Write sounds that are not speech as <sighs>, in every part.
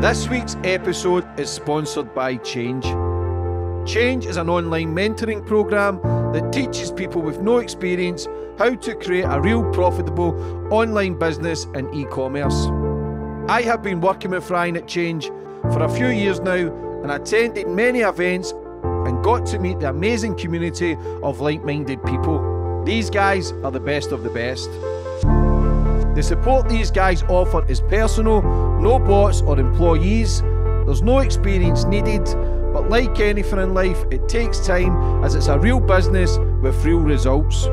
This week's episode is sponsored by Change. Change is an online mentoring program that teaches people with no experience how to create a real profitable online business in e commerce. I have been working with Ryan at Change for a few years now and attended many events and got to meet the amazing community of like minded people. These guys are the best of the best. The support these guys offer is personal, no bots or employees. There's no experience needed, but like anything in life, it takes time as it's a real business with real results.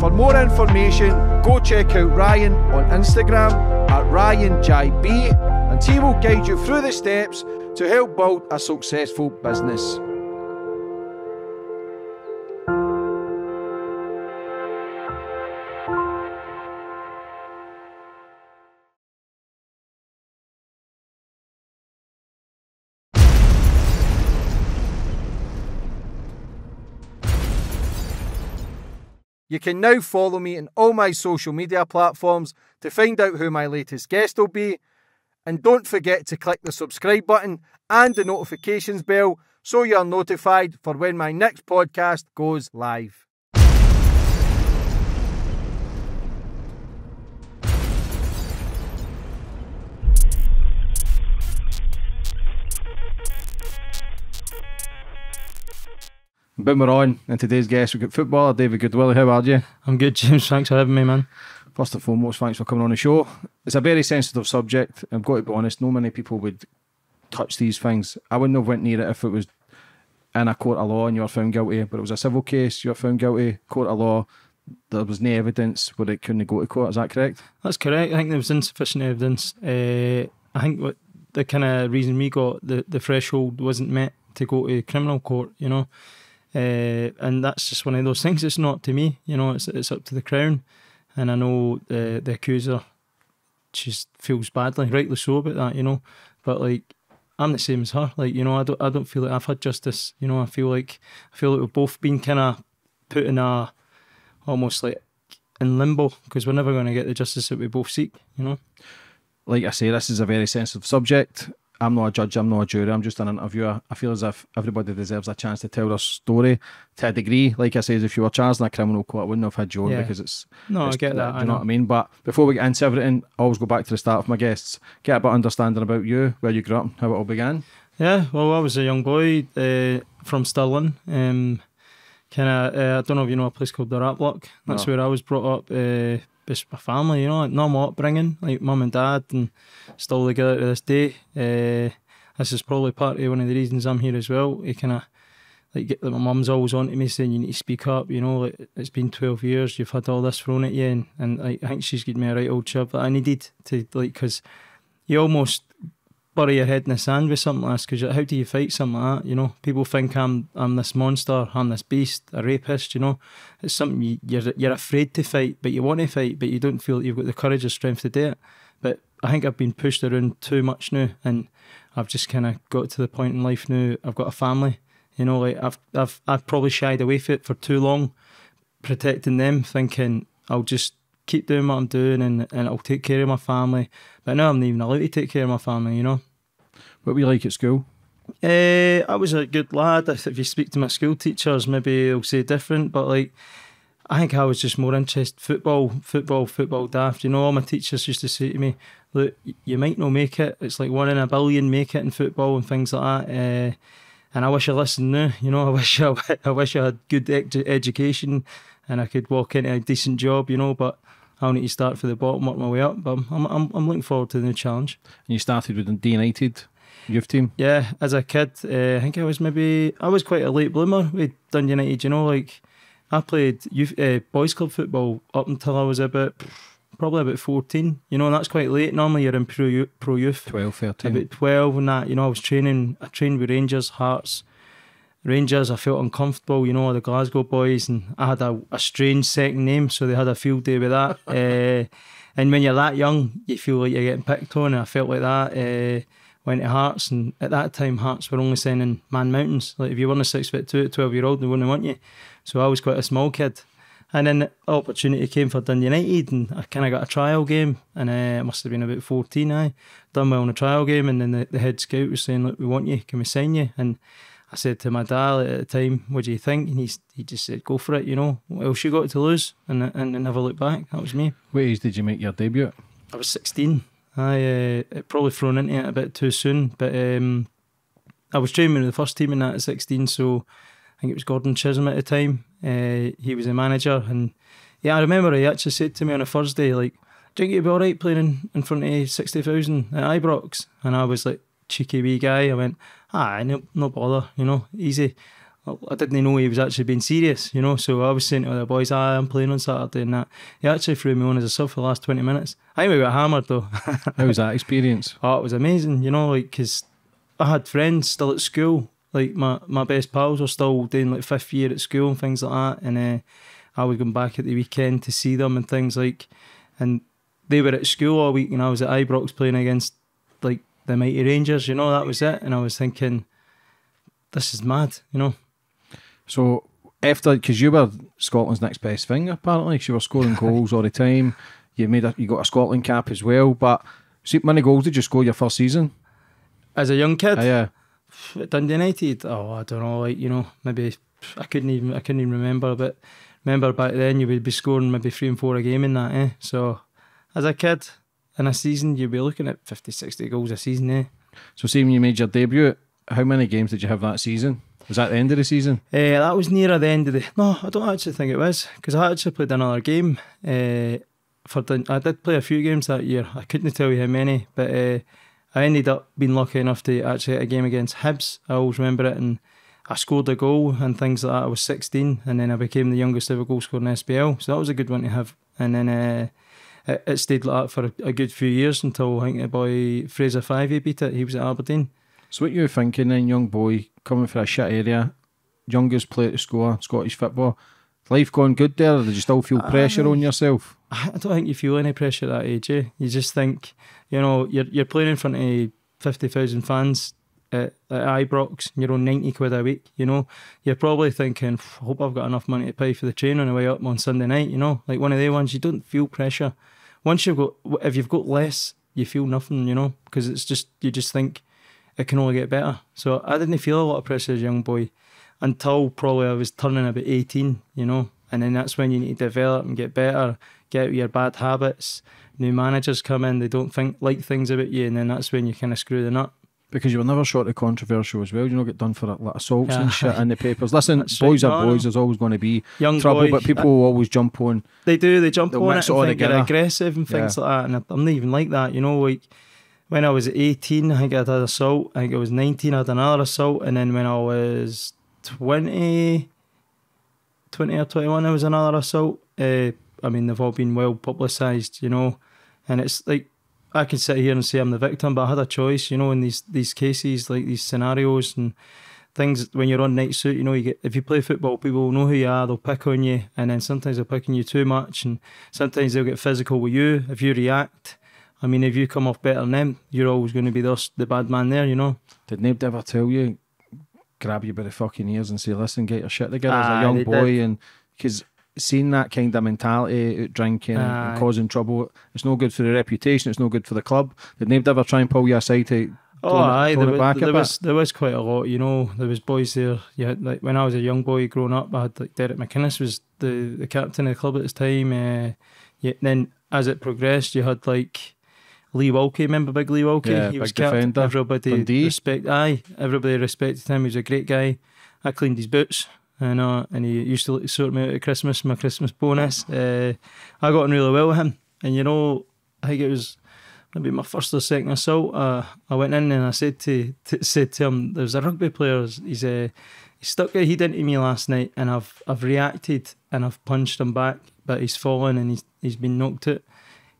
For more information, go check out Ryan on Instagram at RyanJB and he will guide you through the steps to help build a successful business. You can now follow me in all my social media platforms to find out who my latest guest will be. And don't forget to click the subscribe button and the notifications bell so you're notified for when my next podcast goes live. Boom, we're on. And today's guest, we've got footballer David Goodwillie. How are you? I'm good, James. Thanks for having me, man. First and foremost, thanks for coming on the show. It's a very sensitive subject. I've got to be honest, no many people would touch these things. I wouldn't have went near it if it was in a court of law and you were found guilty, but it was a civil case, you were found guilty, court of law, there was no evidence where it couldn't go to court, is that correct? That's correct. I think there was insufficient evidence. Uh, I think what the kind of reason we got, the, the threshold wasn't met to go to criminal court, you know. Uh, and that's just one of those things. It's not to me, you know. It's it's up to the crown, and I know the the accuser, she feels badly, rightly so about that, you know. But like, I'm the same as her. Like, you know, I don't I don't feel like I've had justice. You know, I feel like I feel like we've both been kind of put in a almost like in limbo because we're never going to get the justice that we both seek. You know. Like I say, this is a very sensitive subject. I'm not a judge, I'm not a jury, I'm just an interviewer. I feel as if everybody deserves a chance to tell their story to a degree. Like I say, if you were charged in a criminal court, I wouldn't have had you Yeah. because it's. No, it's, I get that. Do I you know, know. what I mean? But before we get into everything, I always go back to the start of my guests. Get a bit of understanding about you, where you grew up, how it all began. Yeah, well, I was a young boy uh, from Stirling. Um, kind of, uh, I don't know if you know a place called the Raploch. That's No. where I was brought up. Uh, with my family, you know, like normal upbringing, like mum and dad, and still together to this day. Uh, this is probably part of one of the reasons I'm here as well. You kind of like get, my mum's always on to me saying you need to speak up. You know, like, it's been twelve years, you've had all this thrown at you, and, and like, I think she's given me a right old shove that I needed to like because you almost bury your head in the sand with something like this because how do you fight something like that? You know, people think I'm I'm this monster, I'm this beast, a rapist. You know, it's something you, you're you're afraid to fight, but you want to fight, but you don't feel you've got the courage or strength to do it. But I think I've been pushed around too much now, and I've just kind of got to the point in life now. I've got a family. You know, like I've I've I've probably shied away from it for too long, protecting them, thinking I'll just keep doing what I'm doing and, and I'll take care of my family. But now I'm not even allowed to take care of my family, you know. What were you like at school? Uh, I was a good lad. If you speak to my school teachers, maybe they'll say different. But like, I think I was just more interested football, football, football daft. You know, all my teachers used to say to me, "Look, you might not make it. It's like one in a billion make it in football and things like that." Uh, and I wish I listened now. You know, <laughs> I wish I, I wish I had good edu- education and I could walk into a decent job. You know, but I'll need to start from the bottom, work my way up. But I'm I'm, I'm looking forward to the new challenge. And you started with the D United youth team. Yeah, as a kid, uh, I think I was maybe I was quite a late bloomer with Dundee United. You know, like I played youth uh, boys club football up until I was about probably about fourteen. You know, and that's quite late. Normally, you're in pro youth, pro youth 12, 13. about twelve and that. You know, I was training. I trained with Rangers, Hearts. Rangers, I felt uncomfortable, you know, the Glasgow boys, and I had a, a strange second name, so they had a field day with that. <laughs> uh, and when you're that young, you feel like you're getting picked on, and I felt like that. Uh, went to Hearts, and at that time, Hearts were only sending man mountains. Like if you weren't a six foot two at twelve year old, they wouldn't want you. So I was quite a small kid, And then the opportunity came for Dundee United, and I kind of got a trial game, and uh, it must have been about 14. I done well in a trial game, and then the, the head scout was saying, "Look, we want you. Can we sign you?" And I said to my dad at the time, "What do you think?" And he he just said, "Go for it." You know, what else you got to lose? And and, and never look back. That was me. What age did you make your debut? I was 16. I uh, probably thrown into it a bit too soon, but um, I was training with the first team in that at 16, so I think it was Gordon Chisholm at the time. Uh, he was a manager, and yeah, I remember he actually said to me on a Thursday, like, "Do you think you'd be all right playing in, in front of sixty thousand at Ibrox?" And I was like, cheeky wee guy. I went, "Ah, no, no bother, you know, easy." I didn't know he was actually being serious, you know. So I was saying to the boys, "Ah, I'm playing on Saturday," and that he actually threw me on as a sub for the last twenty minutes. I think we got hammered though. <laughs> How was that experience? Oh, it was amazing, you know, like because I had friends still at school. Like my, my best pals were still doing like fifth year at school and things like that. And uh, I was going back at the weekend to see them and things like, and they were at school all week and I was at Ibrox playing against like the mighty Rangers. You know that was it. And I was thinking, this is mad. You know. So after, because you were Scotland's next best thing apparently, you were scoring <laughs> goals all the time. You made a, you got a Scotland cap as well. But see, many goals did you score your first season? As a young kid, Uh, yeah. Dundee United. Oh, I don't know. Like you know, maybe I couldn't even I couldn't even remember. But remember back then, you would be scoring maybe three and four a game in that. Eh? So as a kid in a season, you'd be looking at 50, 60 goals a season. Eh? So seeing you made your debut, how many games did you have that season? Was that the end of the season? Uh, that was nearer the end of the. No, I don't actually think it was because I actually played another game. Uh, for the, I did play a few games that year. I couldn't tell you how many, but uh, I ended up being lucky enough to actually get a game against Hibs. I always remember it, and I scored a goal and things like that. I was 16, and then I became the youngest ever goal scorer in SPL. So that was a good one to have. And then uh, it, it stayed like that for a, a good few years until I think the boy Fraser Fyvie beat it. He was at Aberdeen. So what you were thinking then, young boy, coming from a shit area, youngest player to score Scottish football, life going good there, or did you still feel pressure on yourself? I don't think you feel any pressure at that age. Eh? You just think, you know, you're you're playing in front of fifty thousand fans at, at Ibrox, and you're on ninety quid a week. You know, you're probably thinking, I hope I've got enough money to pay for the train on the way up on Sunday night. You know, like one of the ones you don't feel pressure. Once you've got, if you've got less, you feel nothing. You know, because it's just you just think it can only get better. So I didn't feel a lot of pressure as a young boy until probably I was turning about eighteen. You know, and then that's when you need to develop and get better, get out of your bad habits. New managers come in, they don't think like things about you, and then that's when you kind of screw the nut. Because you were never short of controversial as well. You know, get done for like assaults and shit in the <laughs> papers. Listen, That's boys right. are No, boys. There's always going to be Young trouble, boy, but people will always jump on. They do. They jump on it and think aggressive and things like that. And I'm not even like that. You know, like when I was 18, I think I had an assault. I think I was 19, I had another assault. And then when I was 20, 20 or 21, there was another assault. Uh, I mean, they've all been well publicised, you know. And it's like, I can sit here and say I'm the victim, but I had a choice, you know, in these, these cases, like these scenarios and things when you're on night suit, you know, you get if you play football, people will know who you are, they'll pick on you, and then sometimes they're picking you too much, and sometimes they'll get physical with you if you react. I mean, if you come off better than them, you're always going to be the, the bad man there, you know. Did Nib ever tell you, grab you by the fucking ears and say, listen, get your shit together as a young boy? did. And because seeing that kind of mentality out drinking and, and causing trouble, it's no good for the reputation, it's no good for the club. Did Nib ever try and pull you aside to Oh, tone aye, tone there, it wa- back a there was there was quite a lot, you know. There was boys there. Had like when I was a young boy growing up, I had like Derek McInnes was the, the captain of the club at this time. Uh, yeah, then as it progressed, you had like Lee Wilkie. Remember Big Lee Wilkie? Yeah, he was big defender. Everybody Dundee. respect. Aye, everybody respected him. He was a great guy. I cleaned his boots. And, uh, and he used to sort me out at Christmas, my Christmas bonus. Uh, I got on really well with him. And you know, I think it was maybe my first or second assault, uh, I went in and I said to, to said to him, "There's a rugby player. He's uh, he stuck a head into me last night, and I've I've reacted and I've punched him back, but he's fallen and he's he's been knocked out.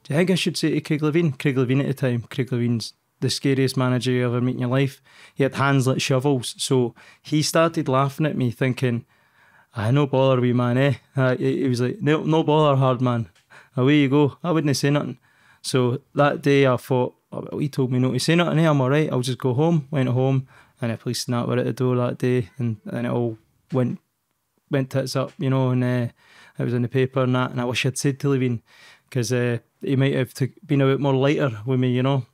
Do you think I should say to Craig Levein? Craig Levein at the time. Craig Levein's the scariest manager you ever meet in your life. He had hands like shovels, so he started laughing at me, thinking, "I no bother, wee man, eh?" Uh, he, he was like, "No, no bother, hard man. Away you go." I wouldn't say nothing. So that day I thought, oh, well, he told me not to say nothing, eh? I'm alright, I'll just go home. Went home and the police snap were at the door that day and, and it all went went tits up, you know, and uh, it was in the paper and that, and I wish I'd said to Levein because uh, he might have to, been a bit more lighter with me, you know.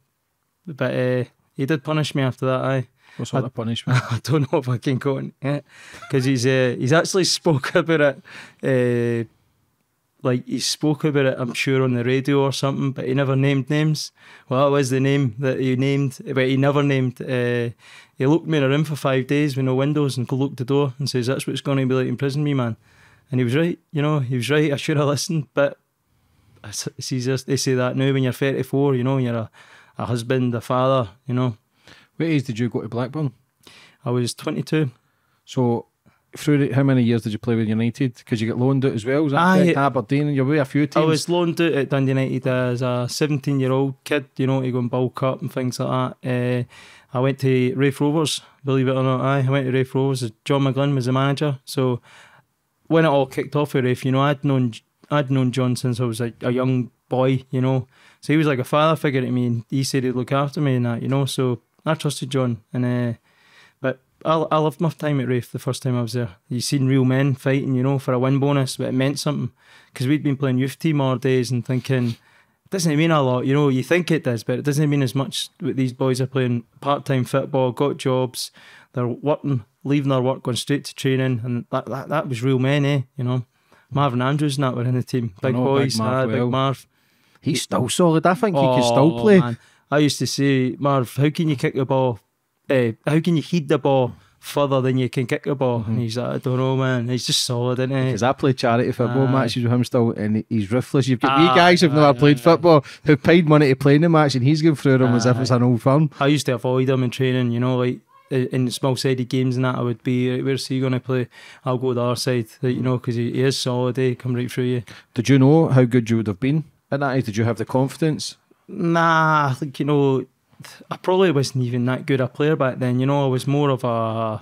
But uh, he did punish me after that. Aye. What sort of punishment? <laughs> I don't know if I can go on it because he's uh, he's actually spoke about it. Uh, like he spoke about it, I'm sure on the radio or something, but he never named names. Well, that was the name that he named, but he never named. Uh, he looked me in a room for five days with no windows and looked the door and says, "That's what it's going to be like in prison, me man." And he was right. You know, he was right. I should have listened, but it's easier. They say that now when you're 34. You know, you're a, a husband, a father. You know. What age did you go to Blackburn? I was 22. So, through how many years did you play with United? Because you get loaned out as well. Was that Aye. correct? Aberdeen, and you're with a few teams. I was loaned out at Dundee United as a 17 year old kid, you know, to go and bulk up and things like that. Uh, I went to Raith Rovers, believe it or not. Aye, I went to Raith Rovers. John McGlynn was the manager. So when it all kicked off with Raith, you know, I'd known I'd known John since I was a, a young boy, you know. So he was like a father figure to me, and he said he'd look after me and that, you know. So I trusted John, and uh, but I, I loved my time at Raith the first time I was there. You seen real men fighting, you know, for a win bonus, but it meant something because we'd been playing youth team all days and thinking it doesn't mean a lot, you know. You think it does, but it doesn't mean as much. What these boys are playing part time football, got jobs, they're working, leaving their work, going straight to training, and that that, that was real men, eh? You know, Marvin Andrews and that were in the team, big know Big boys, Marv aye, well. big Marv. He's still solid. I think he can still Oh, play. man. I used to say, Marv, how can you kick the ball? Uh, how can you heat the ball further than you can kick the ball? Mm-hmm. And he's like, I don't know, man. He's just solid, isn't he? Because I play charity football Aye. matches with him still, and he's ruthless. You've got wee guys who've aye, never played aye, football who paid money to play in the match, and he's going through them as if it's an old firm. I used to avoid him in training, you know, like in small sided games and that. I would be, right, where's he going to play? I'll go to the other side, you know, because he, he is solid, eh? Come right through you. Did you know how good you would have been at that age? Did you have the confidence? Nah, I think you know, I probably wasn't even that good a player back then. You know, I was more of a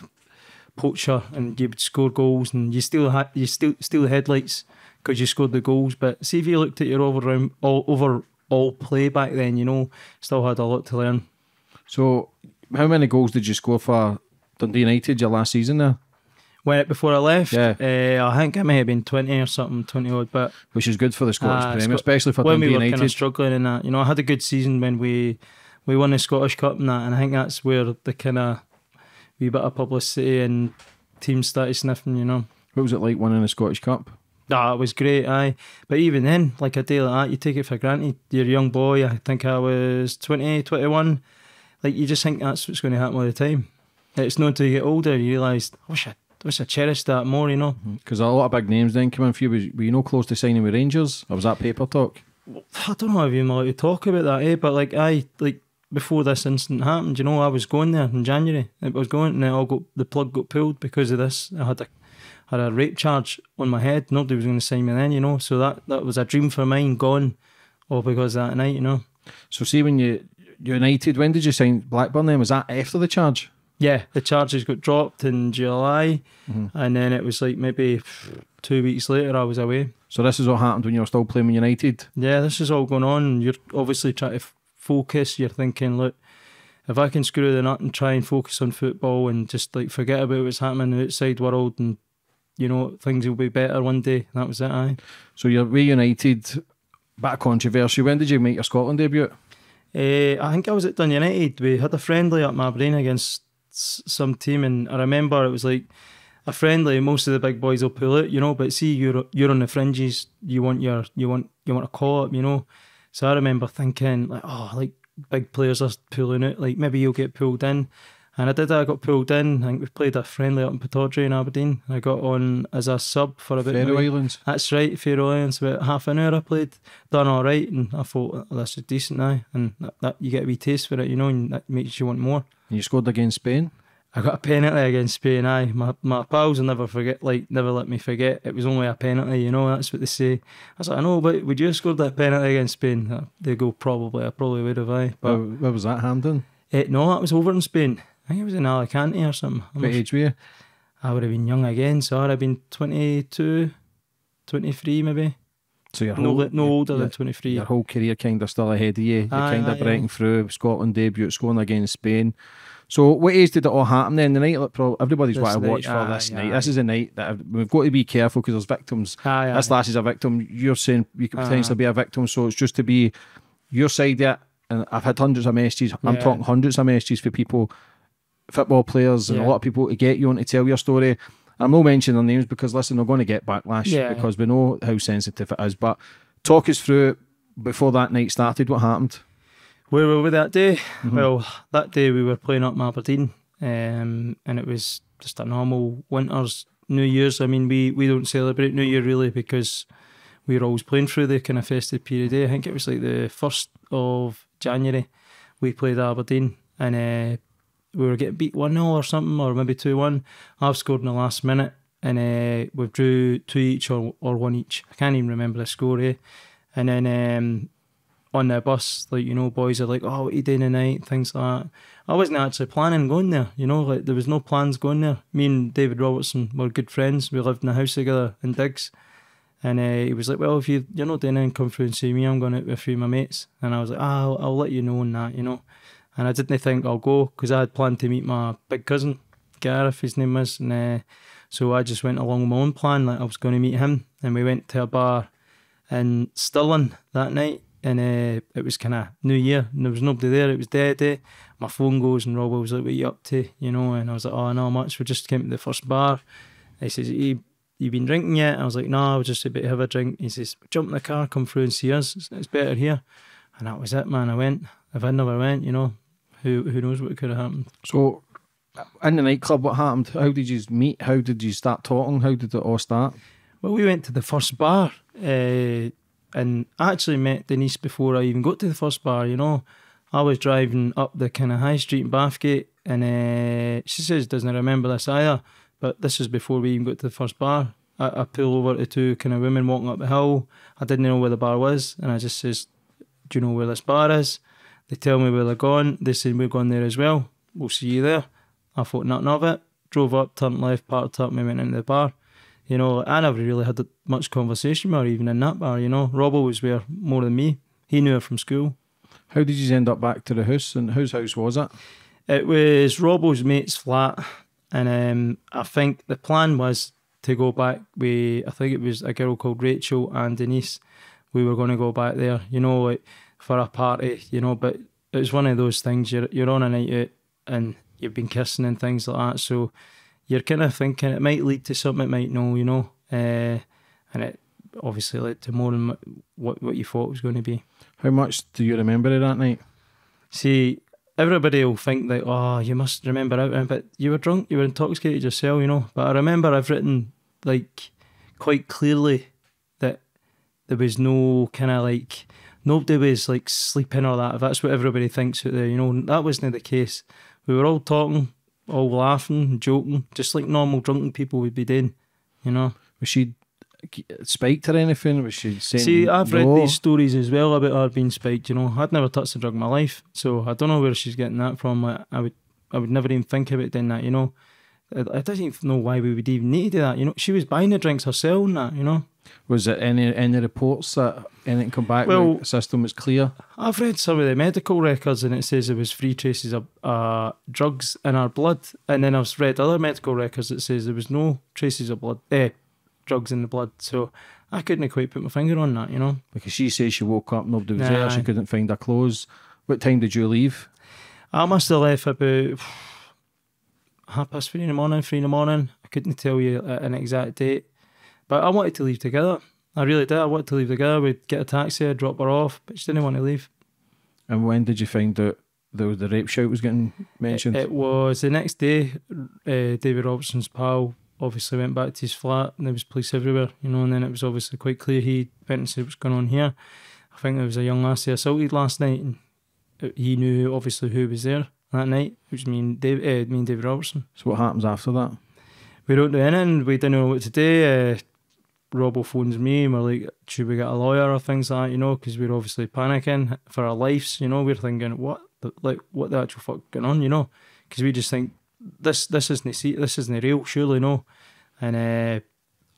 poacher, and you would score goals, and you still had you still still headlights because you scored the goals. But see if you looked at your overall all overall play back then, you know, still had a lot to learn. So, how many goals did you score for Dundee United your last season there? When before I left, Yeah. uh, I think it may have been twenty or something, twenty odd, but. Which is good for the Scottish Ah, Premier, especially for when Dundee we were kind United. of struggling in that. You know, I had a good season when we we won the Scottish Cup and that, and I think that's where the kind of wee bit of publicity and teams started sniffing. You know, what was it like winning the Scottish Cup? ah, it was great, aye. But even then, like a day like that, you take it for granted. You're a young boy. I think I was 20, 21. Like you just think that's what's going to happen all the time. It's not until you get older you realise, I wish I, I wish I cherished that more. You know. Because a lot of big names then came in for you. Was, were you no close to signing with Rangers? Or was that paper talk? I don't know if you're allowed to talk about that, eh? But like I like before this incident happened, you know, I was going there in January. I was going, and it all got the plug got pulled because of this. I had a had a rape charge on my head. Nobody was going to sign me then, you know. So that that was a dream for mine gone, all because of that night, you know. So, see, when you United, when did you sign Blackburn then? Was that after the charge? Yeah, the charges got dropped in July, mm-hmm. and then it was like maybe two weeks later I was away. So, this is what happened when you were still playing with United. Yeah, this is all going on. You're obviously trying to f- focus. You're thinking, look, if I can screw the nut and try and focus on football and just like forget about what's happening in the outside world and you know things will be better one day. That was it. Aye. So, you're with United, bit of controversy. When did you make your Scotland debut? Uh, I think I was at Dun United. We had a friendly up Aberdeen against some team, and I remember it was like a friendly. Most of the big boys will pull it, you know. But see, you're you're on the fringes. You want your you want you want a call up, you know. So I remember thinking like, oh, like big players are pulling out. Like maybe you'll get pulled in. And I did. I got pulled in. I think we played a friendly up in Pittodrie in Aberdeen. I got on as a sub for a bit. Faroe maybe- Islands. that's right, Faroe Islands. About half an hour I played, done all right, and I thought oh, this is decent now, and that, that you get a wee taste for it, you know, and that makes you want more. And you scored against Spain. I got a penalty against Spain. Aye, my my pals will never forget, like never let me forget. It was only a penalty, you know. That's what they say. I was like, I know, but would you have scored that penalty against Spain? Uh, They go probably. I probably would have. Aye, Where, but where was that, Hampden? eh, no, that was over in Spain. I think it was in Alicante or something. I'm What age were you? I would have been young again, so I'd have been 22, 23 maybe. So your No, whole, no older than 23. your whole career kind of still ahead of you. You're Aye, kind of breaking aye. through Scotland debut, scoring against Spain. So what age did it all happen then? The night, probably, everybody's This what night, watch for aye, this night. aye. This is a night that I've- we've got to be careful because there's victims. Aye, aye. This lass is a victim. You're saying you could Aye. potentially be a victim, so it's just to be your side of it. And I've had hundreds of messages. I'm Yeah. talking hundreds of messages for people, football players, and a lot of people to get you on to tell your story. I'm not mentioning their names because listen, they're going to get backlash Yeah. because we know how sensitive it is. But talk us through before that night started. What happened? Where were we that day? Mm-hmm. Well, that day we were playing up in Aberdeen, um, and it was just a normal winter's New Year's. I mean, we, we don't celebrate New Year really because we were always playing through the kind of festive period. eh? I think it was like the first of January. We played Aberdeen, and uh, we were getting beat one 0 or something, or maybe two one. I've scored in the last minute, and uh, we drew two each or or one each. I can't even remember the score. Eh? And then um, on the bus, like you know, boys are like, "Oh, what you doing tonight?" Things like that. I wasn't actually planning going there. You know, like there was no plans going there. Me and David Robertson were good friends. We lived in a house together in Diggs, and uh, he was like, "Well, if you you're not doing anything, come through and see me. I'm going out with a few of my mates." And I was like, "Ah, I'll, I'll let you know on that," you know. And I didn't think I'll go because I had planned to meet my big cousin, Gareth, his name was, and uh, so I just went along with my own plan. Like I was going to meet him, and we went to a bar in Stirling that night, and uh, it was kind of New Year, and there was nobody there. It was dead. Eh? My phone goes, and Rob was like, "What you up to?" You know, and I was like, "Oh, not much. We just came to the first bar." He says, "You you been drinking yet?" I was like, "No, I was just about to have a drink." He says, "Jump in the car, come through and see us. It's better here." And that was it, man. I went. If I never went, you know, who who knows what could have happened? So, in the nightclub, what happened? How did you meet? How did you start talking? How did it all start? Well, we went to the first bar, uh, and I actually met Denise before I even got to the first bar. You know, I was driving up the kind of high street in Bathgate, and uh, she says doesn't remember this either. But this is before we even got to the first bar. I, I pull over to two kind of women walking up the hill. I didn't know where the bar was, and I just says, "Do you know where this bar is?" They tell me where they're going. They say we're going there as well. We'll see you there. I thought nothing of it. Drove up, turned left, parked up, and we went into the bar. You know, I never really had much conversation with her, even in that bar. You know, Robbo was there more than me. He knew her from school. How did you end up back to the house? And whose house was it? It was Robbo's mate's flat, and um, I think the plan was to go back with. I think it was a girl called Rachel and Denise. We were going to go back there, you know, like for a party, you know. But it was one of those things. You're you're on a night out, and you've been kissing and things like that. So you're kind of thinking it might lead to something, it might no, you know. Uh, and it obviously led to more than what what you thought it was going to be. How much do you remember of that night? See, everybody will think that, oh, you must remember everything, but you were drunk, you were intoxicated yourself, you know. But I remember I've written, like, quite clearly that there was no kind of like, nobody was like sleeping or that. If that's what everybody thinks out there, you know, that wasn't the case. We were all talking, all laughing, joking, just like normal drunken people would be doing, you know. Was she spiked or anything? Was she saying? See, I've read these stories as well about her being spiked. You know, I'd never touched a drug in my life, so I don't know where she's getting that from. Like, I would, I would never even think about doing that. You know, I, I don't even know why we would even need to do that. You know, she was buying the drinks herself and that. You know, Was it any any reports that anything come back? Well- the system was clear. I've read some of the medical records and it says there was three traces of uh, drugs in her blood, and then I've read other medical records that says there was no traces of blood, eh, drugs in the blood. So I couldn't quite put my finger on that. You know. Because she says she woke up, nobody was there, she couldn't find her clothes. What time did you leave? I must have left about half past three in the morning, three in the morning. I couldn't tell you an exact date, but I wanted to leave together. I really did. I wanted to leave together. We'd get a taxi, I'd drop her off, but she didn't want to leave. And when did you find out the the rape shout was getting mentioned? It, it was the next day. Uh, David Robertson's pal obviously went back to his flat, and there was police everywhere, you know. And then it was obviously quite clear he went and said what's going on here. I think there was a young lassie assaulted last night, and he knew obviously who was there that night, which was me and Dave, uh, me and David Robertson. so what happens after that? we don't do anything. We didn't know what to do. Uh, Robbo phones me and we're like, should we get a lawyer or things like that, you know, because we're obviously panicking for our lives, you know. We're thinking, what, the, like, what the actual fuck going on, you know? Because we just think this, this isn't this isn't real, surely, no. And uh,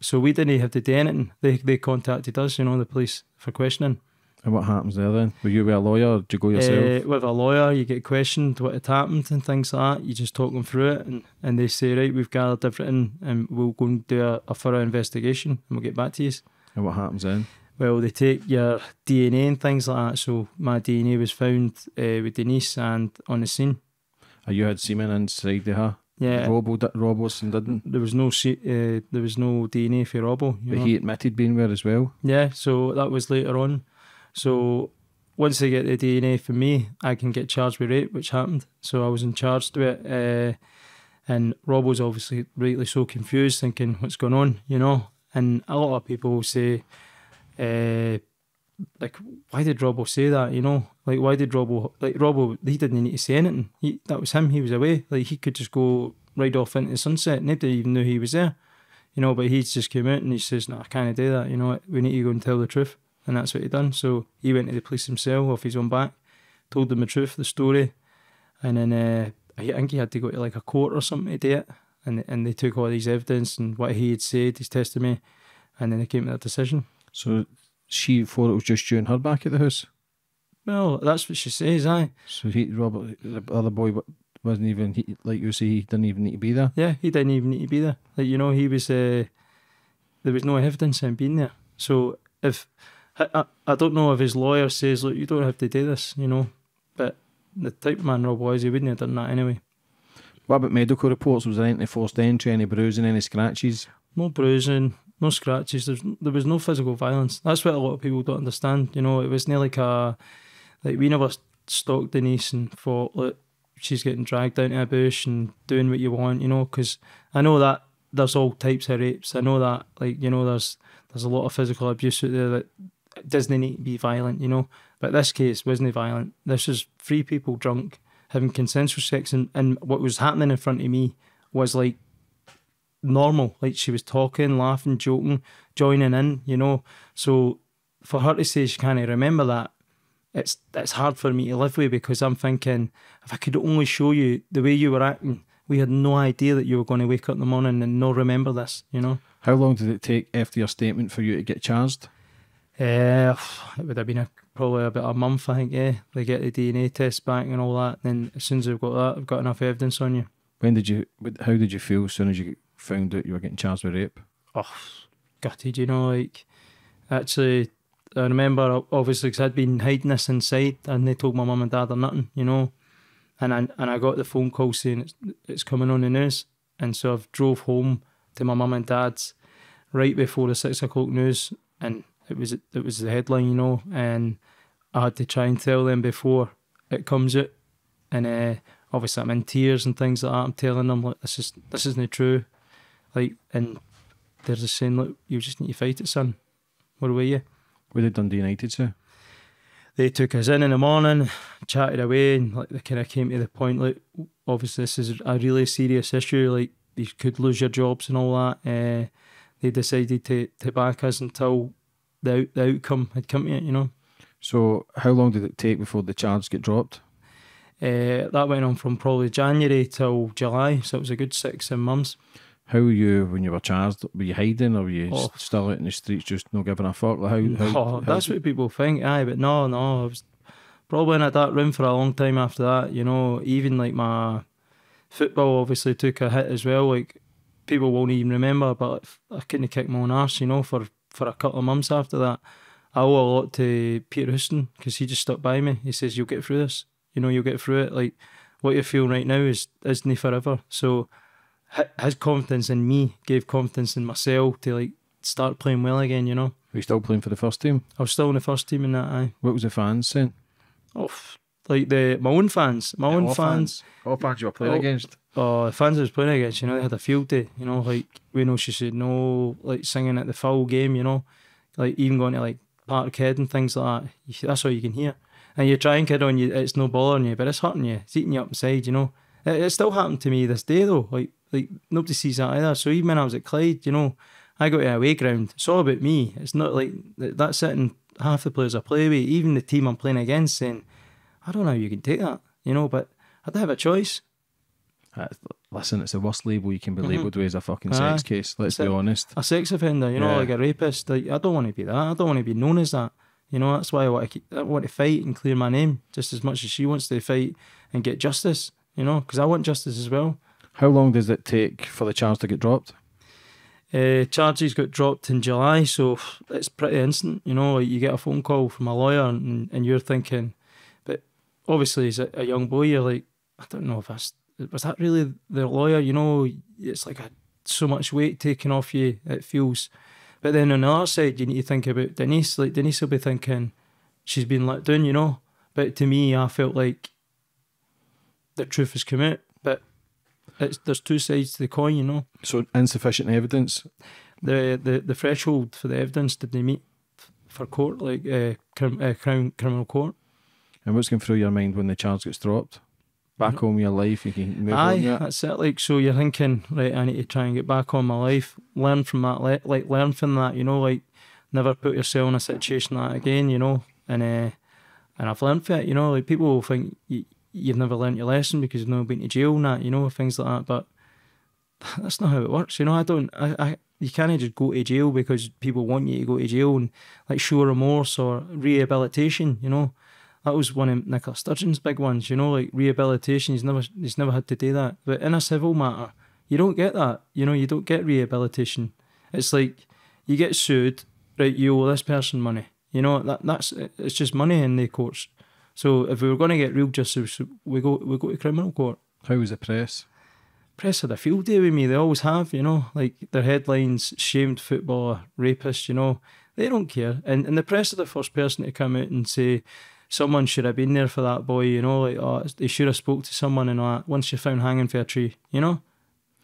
so we didn't have to do anything. They they contacted us, you know, the police for questioning. And what happens there then? Were you with a lawyer or did you go yourself? Uh, with a lawyer, you get questioned what had happened and things like that. You just talk them through it, and, and they say, right, we've gathered everything, and we'll go and do a, a thorough investigation, and we'll get back to you. and what happens then? Well, they take your DNA and things like that. So my DNA was found uh, with Denise and on the scene. Are you had semen inside her? Yeah, Robbo, di- Robertson didn't. there was no uh, there was no DNA for Robbo. you But know. he admitted being there as well. Yeah, so that was later on. So once they get the DNA from me, I can get charged with rape, which happened. So I was in charge to it. Uh, and Rob was obviously rightly so confused, thinking, what's going on, you know? And a lot of people say, uh, like, why did Robbo say that, you know? Like, why did Robbo, like, Robbo, he didn't need to say anything. He, that was him, he was away. Like, he could just go right off into the sunset. Nobody even knew he was there, you know? But he just came out and he says, no, I can't do that, you know? We need to go and tell the truth and that's what he done. So he went to the police himself off his own back, told them the truth, the story, and then uh, I think he had to go to like a court or something to do it, and and they took all these evidence and what he had said, his testimony, and then they came to that decision. So she thought it was just you and her back at the house. Well, that's what she says, aye. So he, Robert, the other boy, wasn't even he, like you say. He didn't even need to be there. Yeah, he didn't even need to be there. Like you know, he was. Uh, there was no evidence of him being there. So if I, I, I don't know if his lawyer says, look, you don't have to do this, you know, but the type of man Rob was, he wouldn't have done that anyway. What about medical reports? Was there any forced entry, any bruising, any scratches? no bruising, no scratches. There's, there was no physical violence. That's what a lot of people don't understand. You know, it was nearly like a like we never stalked Denise and thought, look, she's getting dragged down to a bush and doing what you want. You know, because I know that there's all types of rapes. I know that like you know there's there's a lot of physical abuse out there that doesn't need to be violent. You know, but this case wasn't violent. This is three people drunk having consensual sex, and, and what was happening in front of me was like normal. Like she was talking, laughing, joking, joining in, you know. So for her to say she can't remember that, it's it's hard for me to live with because I'm thinking if I could only show you the way you were acting, we had no idea that you were going to wake up in the morning and not remember this, you know. How long did it take after your statement for you to get charged? Uh, it would have been a, probably about a month, I think. Yeah, they get the DNA test back and all that. And then as soon as I've got that, I've got enough evidence on you. When did you? How did you feel as soon as you found out you were getting charged with rape? oh, gutted, you know, like actually, I remember obviously because I'd been hiding this inside and they told my mum and dad or nothing, you know, and I, and I got the phone call saying it's, it's coming on the news. And so I've drove home to my mum and dad's right before the six o'clock news and it was it was the headline, you know, and I had to try and tell them before it comes out. And uh, obviously I'm in tears and things like that. I'm telling them like this is this isn't true. Like and they're just saying, look, you just need to fight it, son. Where were you? What did Dundee United say? They took us in in the morning, chatted away, and like they kind of came to the point, like, obviously this is a really serious issue. Like you could lose your jobs and all that. Uh, they decided to to back us until the out, the outcome had come to it. You know, So how long did it take before the charge get dropped? uh, that went on from probably January till July, so it was a good six seven months. How were you when you were charged? Were you hiding or were you Oh. still out in the streets just not giving a fuck? Like how, how, oh, how that's what people think, aye, but no, no, I was probably in a dark room for a long time after that. You know, even like my football obviously took a hit as well. Like people won't even remember, but I couldn't kick my own arse, you know, for for a couple of months after that. I owe a lot to Peter Houston because he just stuck by me. He says, "You'll get through this. You know, you'll get through it. Like what you're feeling right now is isn't forever." So hi- his confidence in me gave confidence in myself to like start playing well again. You know. Were you still playing for the first team? I was still in the first team in that. Aye. What was the fans saying? Oh, like the my own fans, my own all fans. All fans you were playing Oh. against. Oh, the fans I was playing against, you know, they had a field day. You know, like we know she said no, like singing at the foul game. You know, like even going to like Parkhead and things like that. That's all you can hear. And you try and kid on you, it's no bothering you, but it's hurting you. It's eating you up inside. You know, it, it still happened to me this day though. Like like nobody sees that either. So even when I was at Clyde, you know, I go to away ground. It's all about me. It's not like that- that's sitting half the players I play with, even the team I'm playing against, saying, I don't know how you can take that, you know, but I don't have a choice. Uh, Listen, it's the worst label you can be Mhm. labelled with as a fucking sex case. Let's be honest. A sex offender, you know, Yeah. like a rapist. Like I don't want to be that. I don't want to be known as that. You know, that's why I want to keep, I want to fight and clear my name just as much as she wants to fight and get justice. You know, because I want justice as well. How long does it take for the charge to get dropped? Uh, charges got dropped in July, so it's pretty instant. You know, you get a phone call from a lawyer, and, and you're thinking, obviously as a, a young boy, you're like, I don't know if that's was that really the lawyer. You know, it's like a, so much weight taken off you. It feels, but then on the other side, you need to think about Denise. Like Denise will be thinking, she's been let down. You know, but to me, I felt like the truth has come out, but it's there's two sides to the coin, you know. So insufficient evidence. The the the threshold for the evidence did they meet for court, like uh, crim, uh, crown criminal court? And what's going through your mind when the charge gets dropped? Back home your life, you can move Aye, on. That's it. Like so, you're thinking, right? I need to try and get back on my life, learn from that, le- like learn from that. You know, like never put yourself in a situation like that again. You know, and uh, and I've learned from it. You know, like people will think you, you've never learnt your lesson because you've never been to jail and that. You know, things like that. But <sighs> that's not how it works. You know, I don't. I, I you can't just go to jail because people want you to go to jail and like show remorse or rehabilitation. You know, that was one of Nicola Sturgeon's big ones. You know, like rehabilitation. He's never he's never had to do that. But in a civil matter, you don't get that. You know, you don't get rehabilitation. It's like you get sued, right? You owe this person money. You know that that's it's just money in the courts. So if we were going to get real justice, we go we go to criminal court. How was the press? Press had a field day with me. They always have, you know, like their headlines: shamed footballer, rapist. You know, they don't care. And and the press are the first person to come out and say someone should have been there for that boy. You know, like oh, they should have spoke to someone and all that. Once you're found hanging for a tree, you know,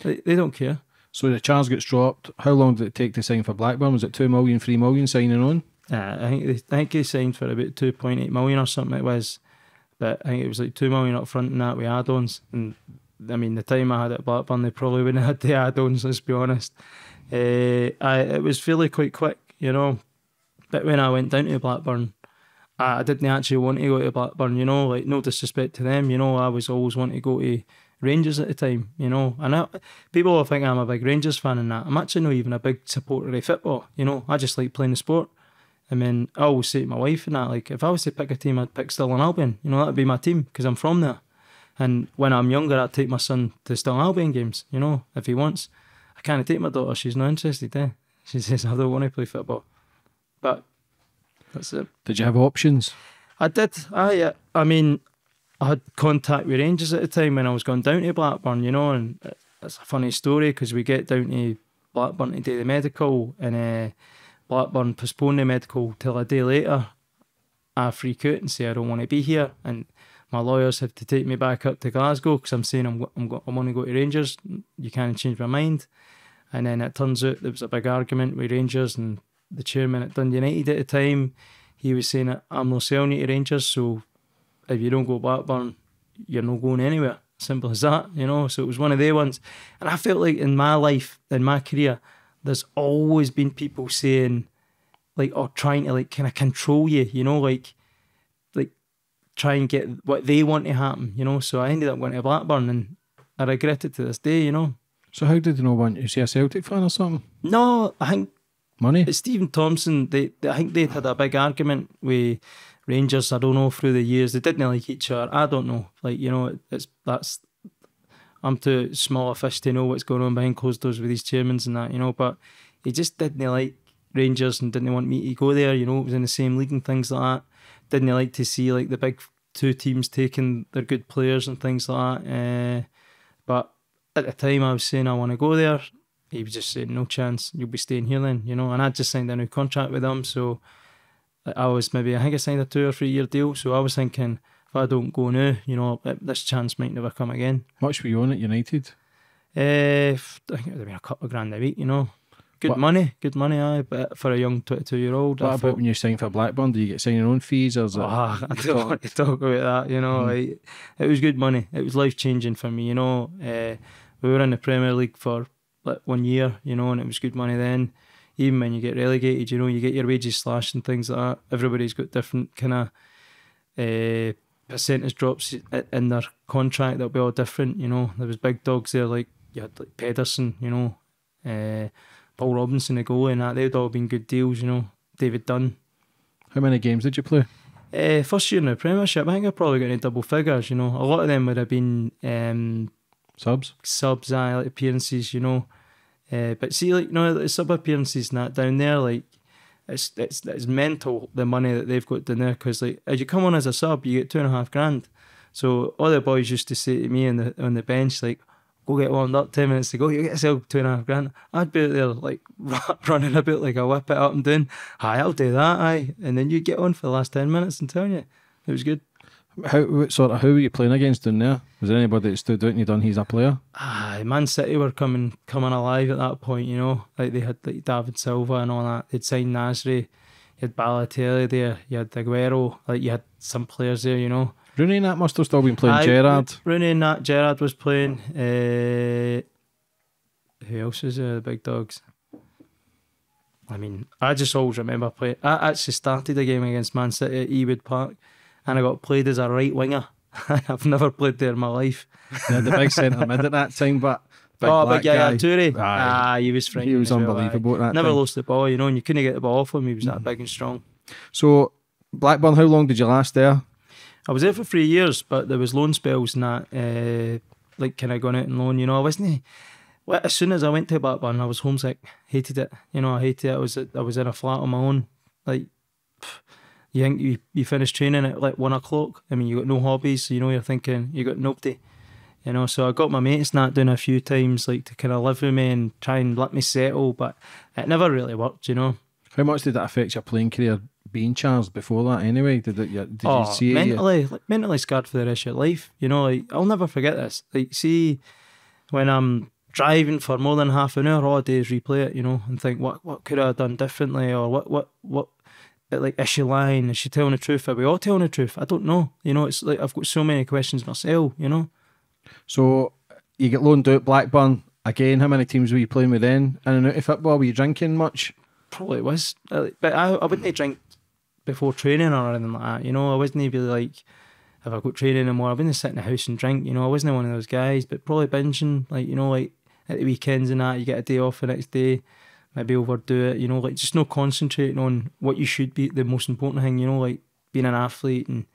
they, they don't care. So the charge gets dropped. How long did it take to sign for Blackburn? Was it two million, three million signing on? Uh, I think they, I think he signed for about two point eight million or something. It was, but I think it was like two million up front and that with add-ons. And I mean, the time I had at Blackburn, they probably wouldn't <laughs> have had the add-ons. Let's be honest. Uh, I it was fairly quite quick, you know. But when I went down to Blackburn, I, I didn't actually want to go to Blackburn. You know, like no disrespect to them. You know, I was always wanting to go to Rangers at the time. You know, and I, people will think I'm a big Rangers fan and that. I'm actually not even a big supporter of football. You know, I just like playing the sport. And then I always say to my wife and that, like, if I was to pick a team, I'd pick Stirling Albion. You know, that'd be my team because I'm from there. And when I'm younger, I'd take my son to Stirling Albion games, you know, if he wants. I can't take my daughter, she's not interested, eh? She says, I don't want to play football. But that's it. Did you have options? I did. I, uh, I mean, I had contact with Rangers at the time when I was going down to Blackburn, you know, and it's a funny story because we get down to Blackburn to do the medical and uh, Blackburn postponed the medical till a day later. I freak out and say I don't want to be here, and my lawyers have to take me back up to Glasgow because I'm saying I'm I'm, go, I want to go to Rangers. You can't change my mind, and then it turns out there was a big argument with Rangers and the chairman at Dundee United at the time. He was saying that I'm not selling you to Rangers, so if you don't go Blackburn, you're not going anywhere. Simple as that, you know. So it was one of their ones, and I felt like in my life, in my career, there's always been people saying, like, or trying to like kind of control you, you know, like, like try and get what they want to happen, you know. So I ended up going to Blackburn, and I regret it to this day, you know. So how did they know want you? Is he a Celtic fan or something? No, I think Money? it's Stephen Thompson. They, they I think they'd had a big argument with Rangers. I don't know through the years. They didn't like each other. I don't know. Like you know, it, it's that's. I'm too small a fish to know what's going on behind closed doors with these chairmans and that, you know. But he just didn't like Rangers and didn't want me to go there. You know, it was in the same league and things like that. Didn't like to see like the big two teams taking their good players and things like that. Uh, but at the time, I was saying I want to go there. He was just saying, "No chance. You'll be staying here then." You know, and I just signed a new contract with them, so I was maybe I think I signed a two or three year deal. So I was thinking, if I don't go now, you know, this chance might never come again. Much were you on at United? Uh, I think it would have been a couple of grand a week, you know. Good What- money, good money, aye. But for a young twenty-two year old, What about when you signed for Blackburn? Do you get signing on fees or is it? Oh, <laughs> I don't want to talk about that. You know, Mm. like, it was good money. It was life changing for me. You know, uh, we were in the Premier League for like one year. You know, and it was good money then. Even when you get relegated, you know, you get your wages slashed and things like that. Everybody's got different kind of uh, percentage drops in their contract. That'll be all different. You know, there was big dogs there like you had like Pedersen. You know, uh, Paul Robinson, the goalie, and that they'd all been good deals. You know, David Dunn. How many games did you play? Uh, first year in the Premiership, I think I probably got into double figures. You know, a lot of them would have been um, Subs? subs, I appearances. You know, uh, but see, like know, the sub appearances and that down there, like it's it's it's mental the money that they've got down there because like as you come on as a sub, you get two and a half grand. So all the boys used to say to me on the on the bench, like, go get warmed up ten minutes to go, you get yourself two and a half grand. I'd be out there like <laughs> running about like a whip it up and down. Aye, I'll do that, aye. And then you get on for the last ten minutes and telling you. It was good. How what sort of who were you playing against in there? Was there anybody that stood out and you done he's a player? Ah, Man City were coming coming alive at that point, you know. Like they had like David Silva and all that. They'd signed Nasri, you had Balotelli there, you had Aguero, like you had some players there, you know. Rooney and that must have still been playing Aye, Gerrard. Rooney and that Gerrard was playing. Uh, who else was there? The big dogs. I mean, I just always remember playing. I actually started a game against Man City at Ewood Park, and I got played as a right winger. <laughs> I've never played there in my life. Yeah, the big centre mid at that time, but big oh, but yeah, guy. Toure. Ah, he was. He was as well, unbelievable at that Never time. lost the ball, you know, and you couldn't get the ball off him. He was that big and strong. So Blackburn, how long did you last there? I was there for three years, but there was loan spells and that, uh, like kind of going out and loan. You know, I wasn't. Well, as soon as I went to Blackburn, I was homesick. Hated it. You know, I hated it. I was I was in a flat on my own. Like, pff, you think you you finish training at like one o'clock. I mean, you got no hobbies, so you know you're thinking you got nobody. You know, so I got my mates not doing a few times, like to kind of live with me and try and let me settle, but it never really worked. You know. How much did that affect your playing career being charged before that anyway? Did it you- did oh, you see it? mentally, like, mentally scarred for the rest of your life. You know, like, I'll never forget this. Like, see, when I'm driving for more than half an hour, all I do is replay it. You know, and think what what could I have done differently, or what what what. Like, is she lying? Is she telling the truth? Are we all telling the truth? I don't know. You know, it's like I've got so many questions myself. You know, So you get loaned out Blackburn again. How many teams were you playing with then? In and out of football, were you drinking much? probably was, but I I wouldn't drink before training or anything like that. You know, I wasn't really like if I got training anymore, I wouldn't sit in the house and drink. You know, I wasn't one of those guys, but probably binging, like you know, like at the weekends and that, you get a day off the next day, maybe overdo it. You know, like just not concentrating on what you should be. The most important thing, you know, like being an athlete and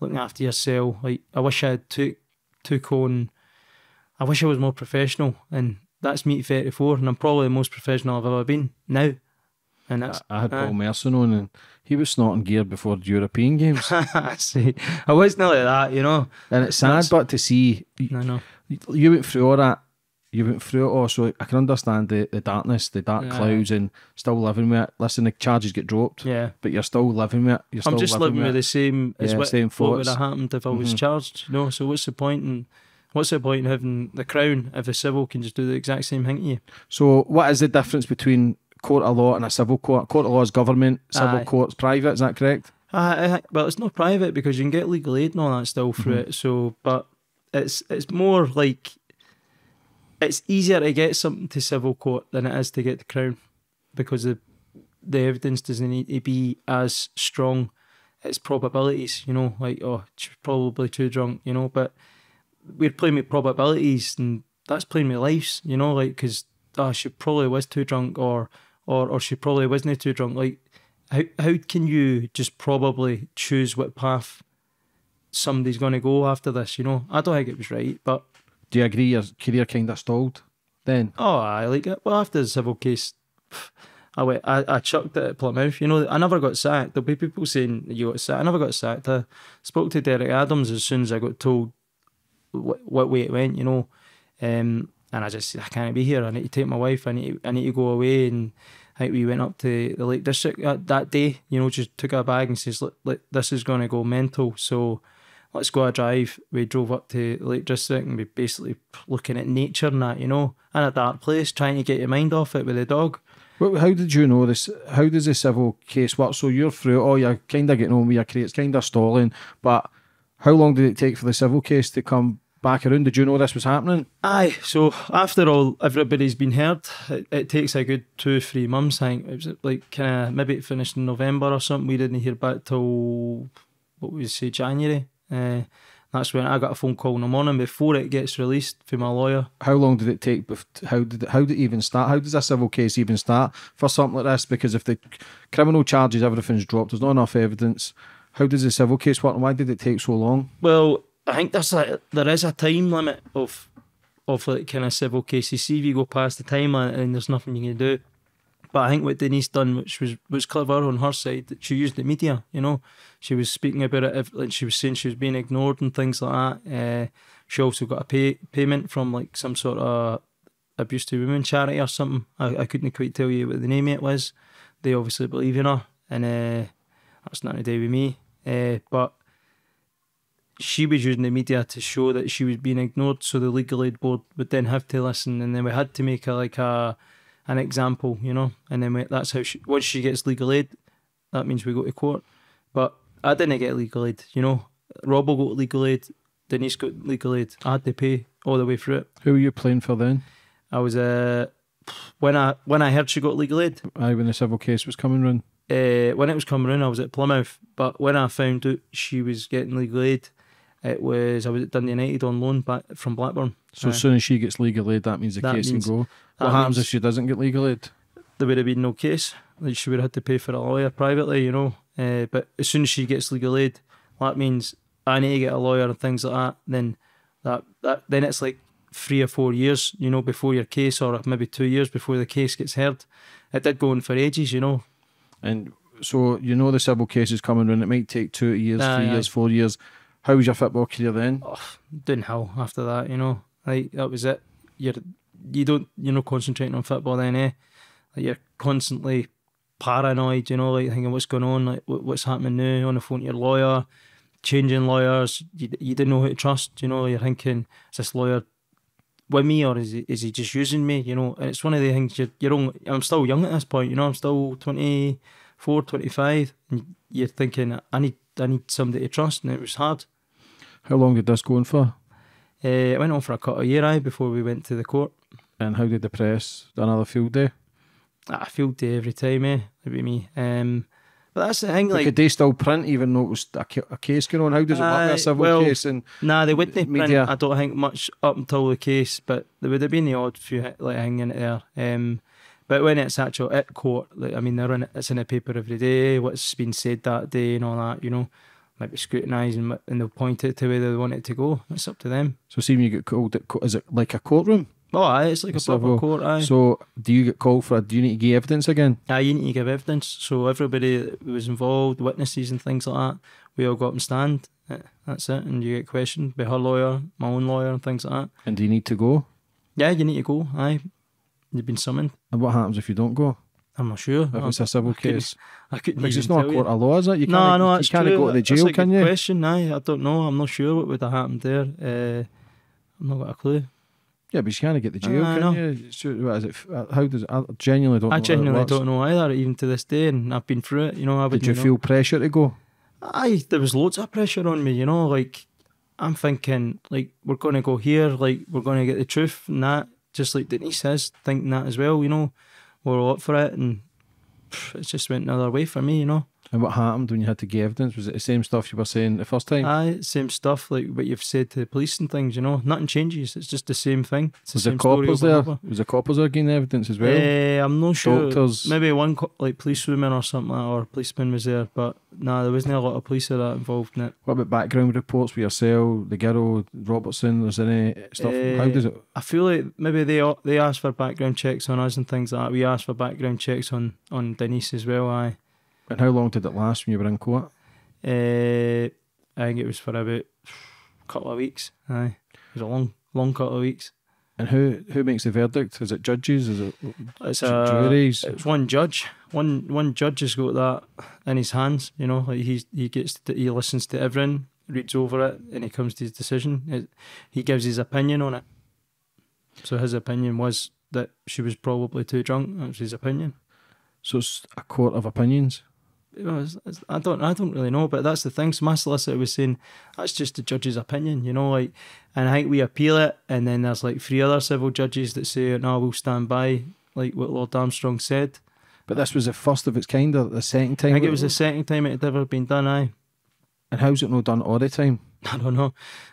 looking after yourself. Like I wish I had took took on. I wish I was more professional, and that's me at thirty four, and I'm probably the most professional I've ever been now. And that's I had aye. Paul Merson on, and he was snorting gear before the European games. I <laughs> see. I wasn't like that, you know. and it's sad, but to see No, no. you went through all that. You went through it all, so I can understand the, the darkness, the dark Yeah. clouds, and still living with it. Listen, the charges get dropped, Yeah. but you're still living with it. You're still I'm just living with it. the same as Yeah, what, same what would have happened if I was Mhm. charged, you know. So what's the point in what's the point in having the crown if the civil can just do the exact same thing to you? So, what is the difference between court of law and a civil court? Court of law is government, civil Aye. court's private. Is that correct? I, well, it's not private because you can get legal aid and all that still through Mhm. it. So, but it's it's more like it's easier to get something to civil court than it is to get the crown because the the evidence doesn't need to be as strong. It's probabilities, you know, like oh, she's probably too drunk, you know. But we're playing with probabilities, and that's playing with lives, you know, like because oh, she probably was too drunk, or or or she probably wasn't too drunk, like how how can you just probably choose what path somebody's going to go after this? You know, I don't think it was right, but Do you agree your career kind of stalled then? oh, I like it. Well, after the civil case, I went, I, I chucked it at Plymouth. You know, I never got sacked. There'll be people saying you got sacked. I never got sacked. I spoke to Derek Adams as soon as I got told what, what way it went. You know, um, and I just said I can't be here. I need to take my wife. I need to, I need to go away and. I think we went up to the Lake District that, that day, you know, just took a bag and says, look, look this is going to go mental. So let's go a drive. We drove up to Lake District and we basically looking at nature and that, you know, in a dark place, trying to get your mind off it with the dog. Well, how did you know this? How does the civil case work? So you're through. Oh, you're kind of getting on with your career. It's kind of stalling. But how long did it take for the civil case to come back around? Did you know this was happening? Aye, so after all, everybody's been heard. It, it takes a good two, three months. I think it was like kind of maybe it finished in November or something. We didn't hear back till what would we say January. Uh, That's when I got a phone call in the morning before it gets released from my lawyer. How long did it take? How did it, how did it even start? How does a civil case even start for something like this? Because if the criminal charges, everything's dropped, there's not enough evidence. How does the civil case work, and why did it take so long? Well, I think there's a there is a time limit of of like kind of civil cases. You see if you go past the time limit and there's nothing you can do. But I think what Denise done, which was was clever on her side, that she used the media. You know, she was speaking about it, like she was saying she was being ignored and things like that. Uh, she also got a pay payment from like some sort of abuse to women charity or something. I, I couldn't quite tell you what the name of it was. They obviously believe in her, and uh, that's nothing to do with me. Uh, but she was using the media to show that she was being ignored, so the legal aid board would then have to listen, and then we had to make a like a an example, you know, and then we, that's how she once she gets legal aid, that means we go to court. But I didn't get legal aid, you know. Robbo got legal aid, Denise got legal aid. I had to pay all the way through it. Who were you playing for then? I was uh when I when I heard she got legal aid, Aye, when the civil case was coming round. uh, when it was coming in, I was at Plymouth. But when I found out she was getting legal aid, it was I was at Dundee United on loan back from Blackburn. So as soon as she gets legal aid, that means the That case means- can go. What happens if she doesn't get legal aid? there would have been no case. Like she would have had to pay for a lawyer privately, you know. Uh, but as soon as she gets legal aid, that means I need to get a lawyer and things like that. Then that that then it's like three or four years, you know, before your case, or maybe two years before the case gets heard. It did go on for ages, you know. And so you know the civil case is coming round. It might take two years, Aye, three aye. years, four years. How was your football career then? doing hell after that, you know. Like that was it. You're you don't you're not concentrating on football then, eh? Like you're constantly paranoid, you know, like thinking what's going on, like what's happening now on the phone to your lawyer, changing lawyers. You, you didn't know who to trust, you know. You're thinking, is this lawyer with me or is he is he just using me? You know, and it's one of the things you're you're only, I'm still young at this point, you know. I'm still 24, 25, and you're thinking I need I need somebody to trust, and it was hard. How long did this go on for? Uh, it went on for a couple of year aye, before we went to the court. And how did the press another field day? I field day every time, eh? Be me. Um, but that's the thing, Like, could they still print even though it was a, a case going on? How does it work with Aye, a civil well, case? And nah, they wouldn't print. media- I don't think much up until the case, but there would have been the odd few like hanging it there. Um, but when it's actual at court, like I mean, they're in it's in the paper every day. What's been said that day and all that, you know, might be scrutinised and, they'll point it to where they want it to go. It's up to them. so, see when you get called, is it like a courtroom? Oh, aye, it's like a Civil. proper court. Aye. So, do you get called for? A, do you need to give evidence again? Aye, you need to give evidence. So everybody that was involved, witnesses and things like that, we all got up and stand. Uh, That's it. And you get questioned by her lawyer, my own lawyer, and things like that. And do you need to go? Yeah, you need to go. Aye. You've been summoned. And what happens if you don't go? I'm not sure. If it's a civil I case, I couldn't because it's not a court you. of law, is it? You no, can't, no, you that's can't go to the jail, can you? Question. Aye, I don't know. I'm not sure what would have happened there. Uh, I've not got a clue. Yeah, but you can't get the jail, I can know. you? So, what is it? uh, How does it? I genuinely don't. know I genuinely don't know either, even to this day, and I've been through it. You know, I Did wouldn't you know. feel pressure to go? Aye, there was loads of pressure on me, you know, like I'm thinking like we're gonna go here, like we're gonna get the truth and that, just like Denise says, thinking that as well, you know. We're all up for it and pff, it just went another way for me, you know. And what happened when you had to give evidence? Was it the same stuff you were saying the first time? Aye, same stuff like what you've said to the police and things, you know. Nothing changes, it's just the same thing. It's the was the story coppers there? Was the coppers there giving evidence as well? Eh, I'm not sure. Doctors. Maybe one like policewoman or something like that, or policeman was there, but nah, there wasn't a lot of police or that involved in it. What about background reports with yourself, the girl, Robertson? Was any stuff? How Eh, does it? I feel like maybe they they asked for background checks on us and things like that. We asked for background checks on on Denise as well. I, And how long did it last when you were in court? uh, I think it was for about a couple of weeks. Aye, it was a long long couple of weeks. And who who makes the verdict? Is it judges? Is it It's a juries? it's one judge. One one judge has got that in his hands. You know, like he's he gets to, he listens to everyone, reads over it, and he comes to his decision. It, he gives his opinion on it. So his opinion was that she was probably too drunk. That was his opinion. So it's a court of opinions. You know, it's, it's, I don't, I don't really know, but that's the thing. So my solicitor was saying that's just the judge's opinion, you know, like, and I think we appeal it, and then there's like three other civil judges that say, no, we'll stand by, like what Lord Armstrong said. But this was the first of its kind, or the second time? I think it was the second time it had ever been done. Aye, And how's it not done all the time? <laughs> I don't know.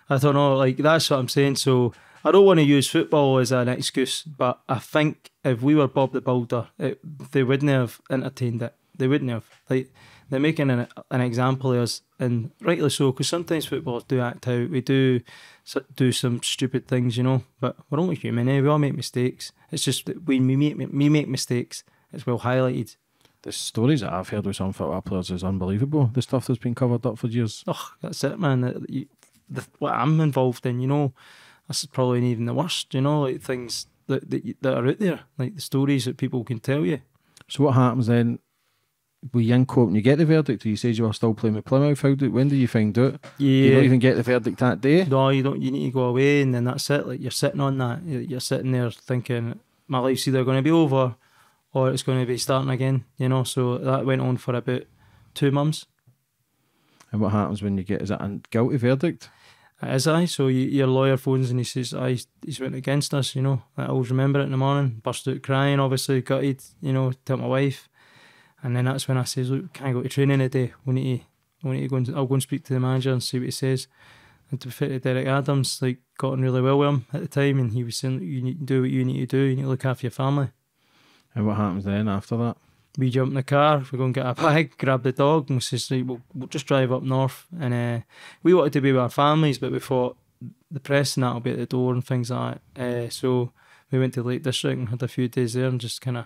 I don't know. Like that's what I'm saying. So I don't want to use football as an excuse, but I think if we were Bob the Builder, it, they wouldn't have entertained it. They wouldn't have. Like they're making an, an example of us, and rightly so, because sometimes footballers do act out. We do do some stupid things, you know. But we're only human, eh? We all make mistakes. It's just that when we make we make mistakes, it's well highlighted. The stories that I've heard with some football players is unbelievable. The stuff that's been covered up for years. Oh, that's it, man. The, the, the, what I'm involved in, you know, this is probably even the worst. You know, like things that, that that are out there, like the stories that people can tell you. So what happens then? Were you in court and you get the verdict? Or you said you were still playing with Plymouth. How do, when do you find out? Yeah. You don't even get the verdict that day. No, you don't. You need to go away, and then that's it. Like you're sitting on that. You're sitting there thinking, my life's either going to be over, or it's going to be starting again. You know. So that went on for about two months. And what happens when you get is that a guilty verdict? It is I. So you, your lawyer phones and he says, "I he's went against us." You know. I always remember it in the morning. Burst out crying, obviously gutted. You know, tell my wife, and then that's when I says, "Look, can I go to training today? We need to, we need to go. And, I'll go and speak to the manager and see what he says." And to be fair to Derek Adams, like got on really well with him at the time, and he was saying, "You need to do what you need to do. You need to look after your family." And what happens then after that? we jump in the car, we go and get a bag, <laughs> grab the dog, and we says, right, we'll, we'll just drive up north. And uh, we wanted to be with our families, but we thought the press and that will be at the door and things like that. Uh, so we went to Lake District and had a few days there and just kind of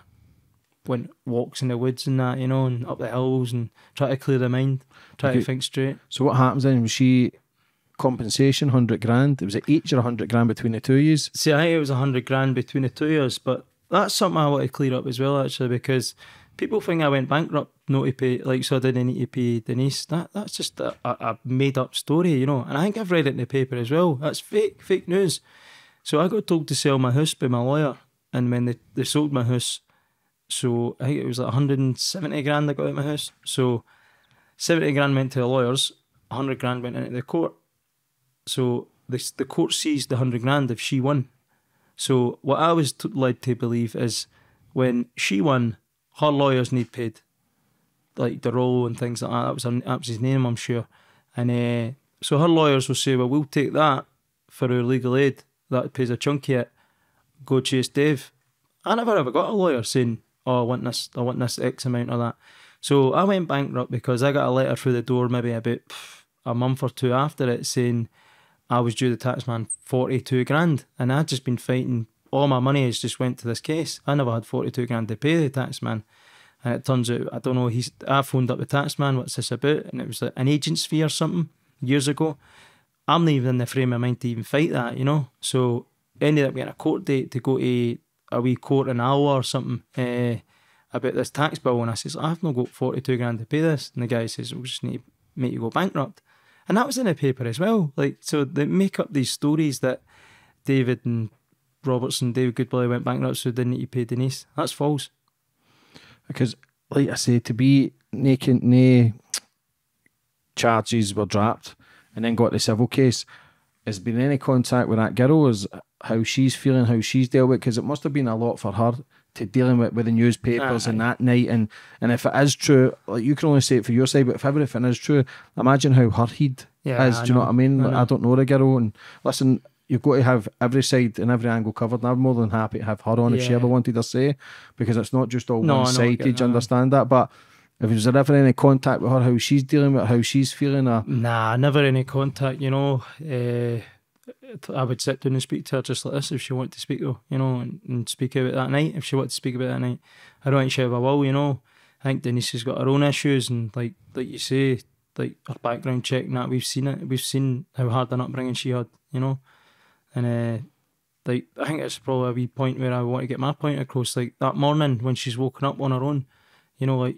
went walks in the woods and that, you know, and up the hills and try to clear the mind, try okay. to think straight. So what happens then? Was she compensation, 100 grand? It was it each or 100 grand between the two years? See, I think it was 100 grand between the two years, but that's something I want to clear up as well, actually, because people think I went bankrupt not to pay, like, so I didn't need to pay Denise. That That's just a, a made up story, you know. And I think I've read it in the paper as well. That's fake, fake news. So I got told to sell my house by my lawyer. And when they, they sold my house, so I think it was like 170 grand I got out of my house. So 70 grand went to the lawyers, 100 grand went into the court. So the, the court seized the 100 grand if she won. So what I was led to believe is when she won, her lawyers need paid, like role and things like that. That was, her, that was his name, I'm sure. And uh, so her lawyers will say, well, we'll take that for our legal aid. That pays a chunk it. Go chase Dave. I never ever got a lawyer saying, oh, I want this, I want this X amount of that. So I went bankrupt because I got a letter through the door maybe about a month or two after it saying I was due the taxman 42 grand. And I'd just been fighting all my money has just went to this case. I never had 42 grand to pay the taxman. And it turns out, I don't know, he's I phoned up the taxman, what's this about? And it was like an agent's fee or something years ago. I'm not even in the frame of mind to even fight that, you know? So ended up getting a court date to go to a wee court in Alloa or something uh, about this tax bill. And I says, I've not got 42 grand to pay this. And the guy says, we just need to make you go bankrupt. And that was in the paper as well. Like, so they make up these stories that David and Robertson, David Goodwillie went bankrupt, so didn't need to pay Denise. That's false. Because, like I say, to be naked, no charges were dropped and then got the civil case. Has been any contact with that girl? Is how she's feeling, how she's dealt with? Because it must have been a lot for her to dealing with, with the newspapers uh, and that night. And, and if it is true, like you can only say it for your side, but if everything is true, imagine how her head yeah, is. I do you know. know what I mean? I, like, I don't know the girl. And listen, you've got to have every side and every angle covered. And I'm more than happy to have her on yeah. if she ever wanted to say, because it's not just all no, one sided. You understand that? But if there's ever any contact with her, how she's dealing with how she's feeling, or nah, never any contact. You know, uh, I would sit down and speak to her just like this if she wanted to speak, though. You know, and, and speak about that night if she wanted to speak about that night. I don't think she ever will. You know, I think Denise has got her own issues, and like like you say, like her background check and that we've seen it. We've seen how hard an upbringing she had. You know. And uh, like I think it's probably a wee point where I want to get my point across. Like that morning when she's woken up on her own, you know, like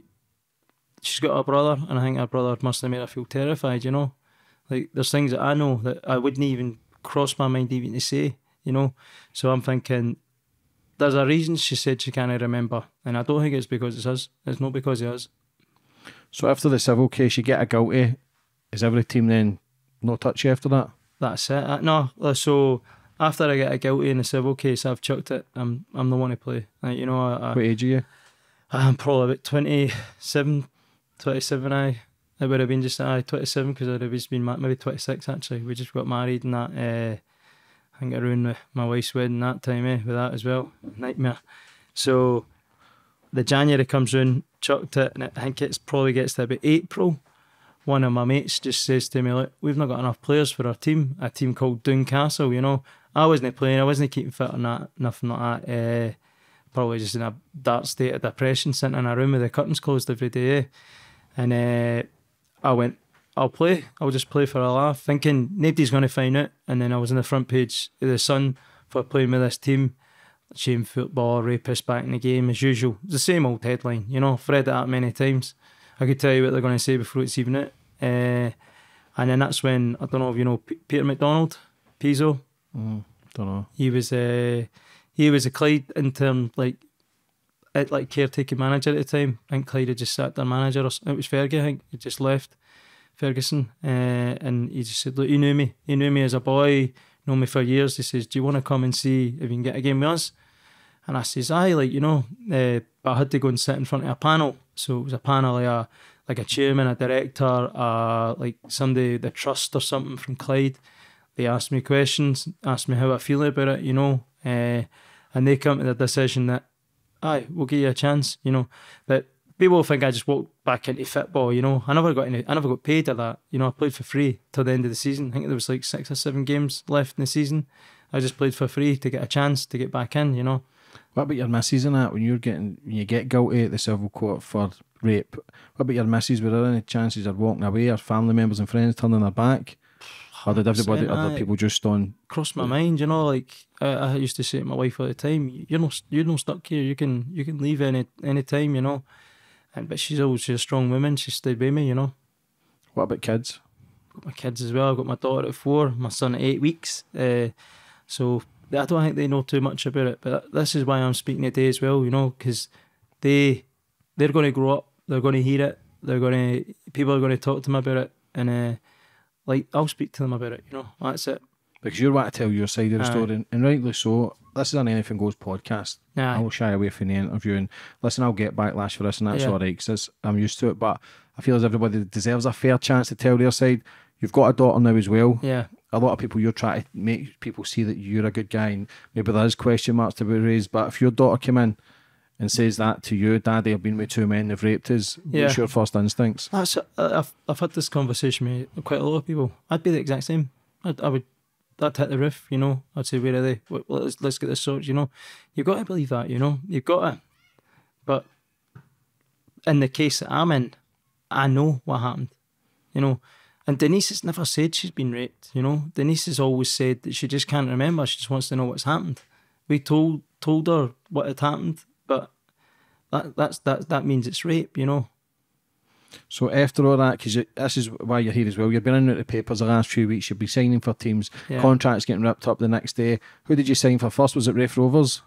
she's got a brother, and I think her brother must have made her feel terrified. You know, like there's things that I know that I wouldn't even cross my mind even to say. You know, so I'm thinking there's a reason she said she can't remember, and I don't think it's because it's us. It's not because of us. So after the civil case, you get a guilty. Is every team then not touch you after that? that's it. Uh, no, uh, so after I get a guilty in the civil case, I've chucked it. I'm I'm the one to play. Like, you know, I, what age are you? I'm probably about 27, 27 I. It would have been just uh, 27 because I'd have just been maybe 26 actually. We just got married and that. Uh, I think around my wife's wedding that time, eh, with that as well. Nightmare. So the January comes round, chucked it, and I think it's probably gets to about April. One of my mates just says to me, Look, we've not got enough players for our team, a team called Doune Castle, you know. I wasn't playing, I wasn't keeping fit or that, nothing like that. Uh, probably just in a dark state of depression, sitting in a room with the curtains closed every day. Eh? And uh, I went, I'll play. I'll just play for a laugh, thinking nobody's going to find out. And then I was on the front page of the Sun for playing with this team. Shame football, rapist back in the game as usual. It's the same old headline, you know. I've read it that many times. I could tell you what they're going to say before it's even out. Uh, and then that's when I don't know if you know P- Peter McDonald, Pizzo. Mm, don't know. He was uh, he was a Clyde interim like like caretaking manager at the time. I think Clyde had just sat their manager. Or, it was Fergie. I think he just left. Ferguson, uh, and he just said, "Look, he knew me. He knew me as a boy, known me for years." He says, "Do you want to come and see if you can get a game with us?" And I says, "Aye, like you know." Uh, but I had to go and sit in front of a panel, so it was a panel like a like a chairman, a director, uh, like somebody the trust or something from Clyde. They asked me questions, asked me how I feel about it, you know, uh, and they come to the decision that, aye, we'll give you a chance, you know, but people think I just walked back into football. You know, I never got any. I never got paid at that. You know, I played for free till the end of the season. I think there was like six or seven games left in the season. I just played for free to get a chance to get back in. You know. What about your missus and that when you're getting when you get guilty at the civil court for rape? What about your missus? Were there any chances of walking away or family members and friends turning their back? Or did everybody, other people just on? Cross my mind, you know. Like I, I used to say to my wife all the time, "You're not, you're not stuck here. You can, you can leave any, any time, you know." And but she's always a strong woman. She stayed by me, you know. What about kids? Got my kids as well. I've got my daughter at four, my son at eight weeks. Uh, so I don't think they know too much about it. But this is why I'm speaking today as well, you know, because they they're going to grow up. They're going to hear it. They're going to people are going to talk to them about it, and uh, like I'll speak to them about it. You know, that's it because you want to tell your side of the Aye. story, and rightly so. This is an Anything Goes podcast. Aye. I will shy away from the interview, and listen, I'll get backlash for this, and that's yeah. all right because I'm used to it. But I feel as everybody deserves a fair chance to tell their side. You've got a daughter now as well. Yeah. A lot of people, you're trying to make people see that you're a good guy, and maybe there is question marks to be raised. But if your daughter came in and says that to you, Daddy, I've been with two men, they've raped us. Yeah. What's your first instincts? That's, I've, I've had this conversation with quite a lot of people. I'd be the exact same. I'd, I would that hit the roof, you know. I'd say, where are they? Let's let's get this sorted, you know. You've got to believe that, you know. You've got to. But in the case that I'm in, I know what happened, you know. And Denise has never said she's been raped, you know. Denise has always said that she just can't remember. She just wants to know what's happened. We told told her what had happened, that that's that that means it's rape, you know. So after all that, because this is why you're here as well, you've been in the papers the last few weeks. You've been signing for teams, yeah. contracts getting ripped up the next day. Who did you sign for first? Was it Raith Rovers?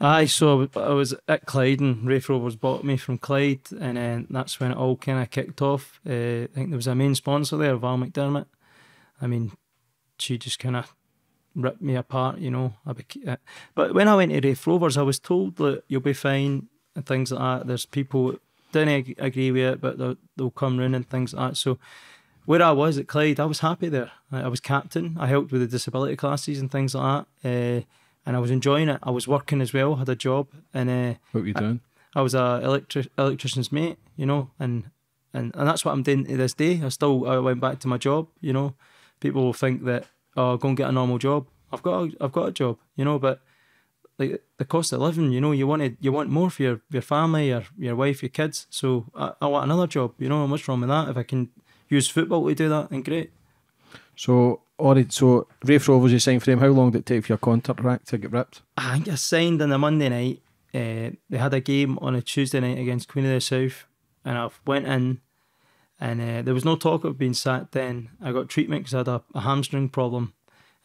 Aye, so I was at Clyde and Raith Rovers bought me from Clyde, and then that's when it all kind of kicked off. Uh, I think there was a main sponsor there, Val McDermid. I mean, she just kind of ripped me apart, you know. Uh, but when I went to Raith Rovers, I was told that you'll be fine and things like that. There's people didn't agree with it, but they'll, they'll come round and things like that. So where I was at Clyde, I was happy there. I was captain. I helped with the disability classes and things like that, uh, and I was enjoying it. I was working as well, had a job, and uh, what were you doing? I, I was a electric electrician's mate, you know, and, and and that's what I'm doing to this day. I still I went back to my job, you know. People will think that oh, go and get a normal job. I've got a, I've got a job, you know, but like the cost of living, you know, you want you want more for your, your family, your your wife, your kids. So I, I want another job. You know, what's wrong with that? If I can use football to do that, then great. So, alright, so Raith Rovers, you signed for him. How long did it take for your contract to get ripped? I think I signed on a Monday night. Uh, they had a game on a Tuesday night against Queen of the South, and I went in, and uh, there was no talk of being sacked then. I got treatment because I had a, a hamstring problem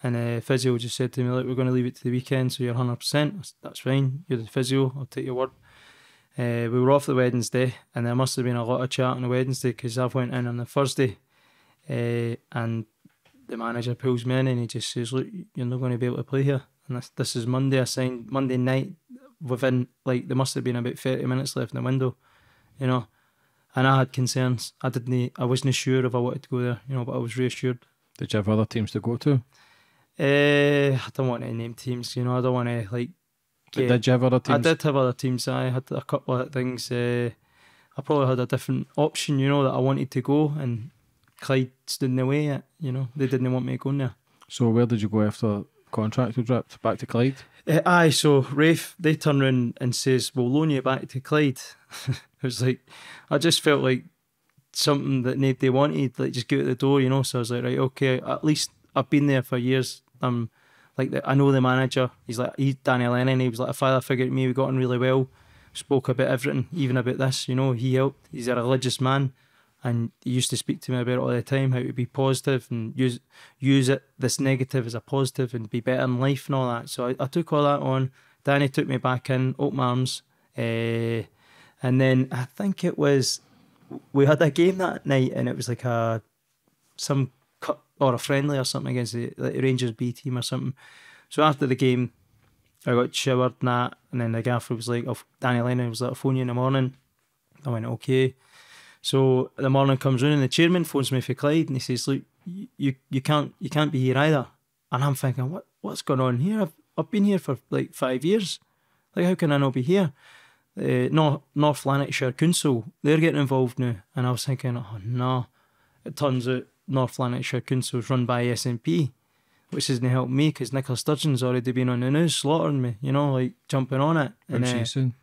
and uh, physio just said to me, "Look, we're going to leave it to the weekend, so you're hundred percent. That's fine. You're the physio. I'll take your word." Uh, we were off the Wednesday, and there must have been a lot of chat on the Wednesday because I went in on the Thursday, uh, and the manager pulls me in and he just says, "Look, you're not going to be able to play here." And this, this is Monday. I signed Monday night. Within like there must have been about thirty minutes left in the window, you know. and I had concerns. I didn't. I wasn't sure if I wanted to go there, you know, but I was reassured. Did you have other teams to go to? Uh, I don't want to name teams, you know. I don't want to like. But did you have other teams? I did have other teams. I had a couple of things. Uh, I probably had a different option, you know, that I wanted to go, and Clyde stood in the way. It, you know, they didn't want me going there. So where did you go after contract was ripped? Back to Clyde? Uh, aye, so Raith, they turn around and says, we'll loan you back to Clyde. <laughs> it was like, I just felt like something that nobody wanted, like just get out the door, you know. So I was like, right, okay, at least I've been there for years. Um, like the, I know the manager. He's like he's Danny Lennon. He was like a father figure to me. We got on really well. Spoke about everything, even about this. You know, he helped. He's a religious man, and he used to speak to me about it all the time. How to be positive and use use it this negative as a positive and be better in life and all that. So I, I took all that on. Danny took me back in, open arms, uh, and then I think it was we had a game that night, and it was like a some or a friendly or something against the, the Rangers B team or something. So after the game, I got showered and that, and then the gaffer was like, oh, Danny Lennon was like, I'll phone you in the morning. I went, okay. So the morning comes in and the chairman phones me for Clyde and he says, look, you, you can't you can't be here either. And I'm thinking, what what's going on here? I've, I've been here for like five years. Like, how can I not be here? Uh, North, North Lanarkshire Council, they're getting involved now. And I was thinking, oh no. It turns out North Lanarkshire Council is run by SNP, which hasn't helped me because Nicola Sturgeon's already been on the news slaughtering me, you know, like jumping on it. And she uh, saying?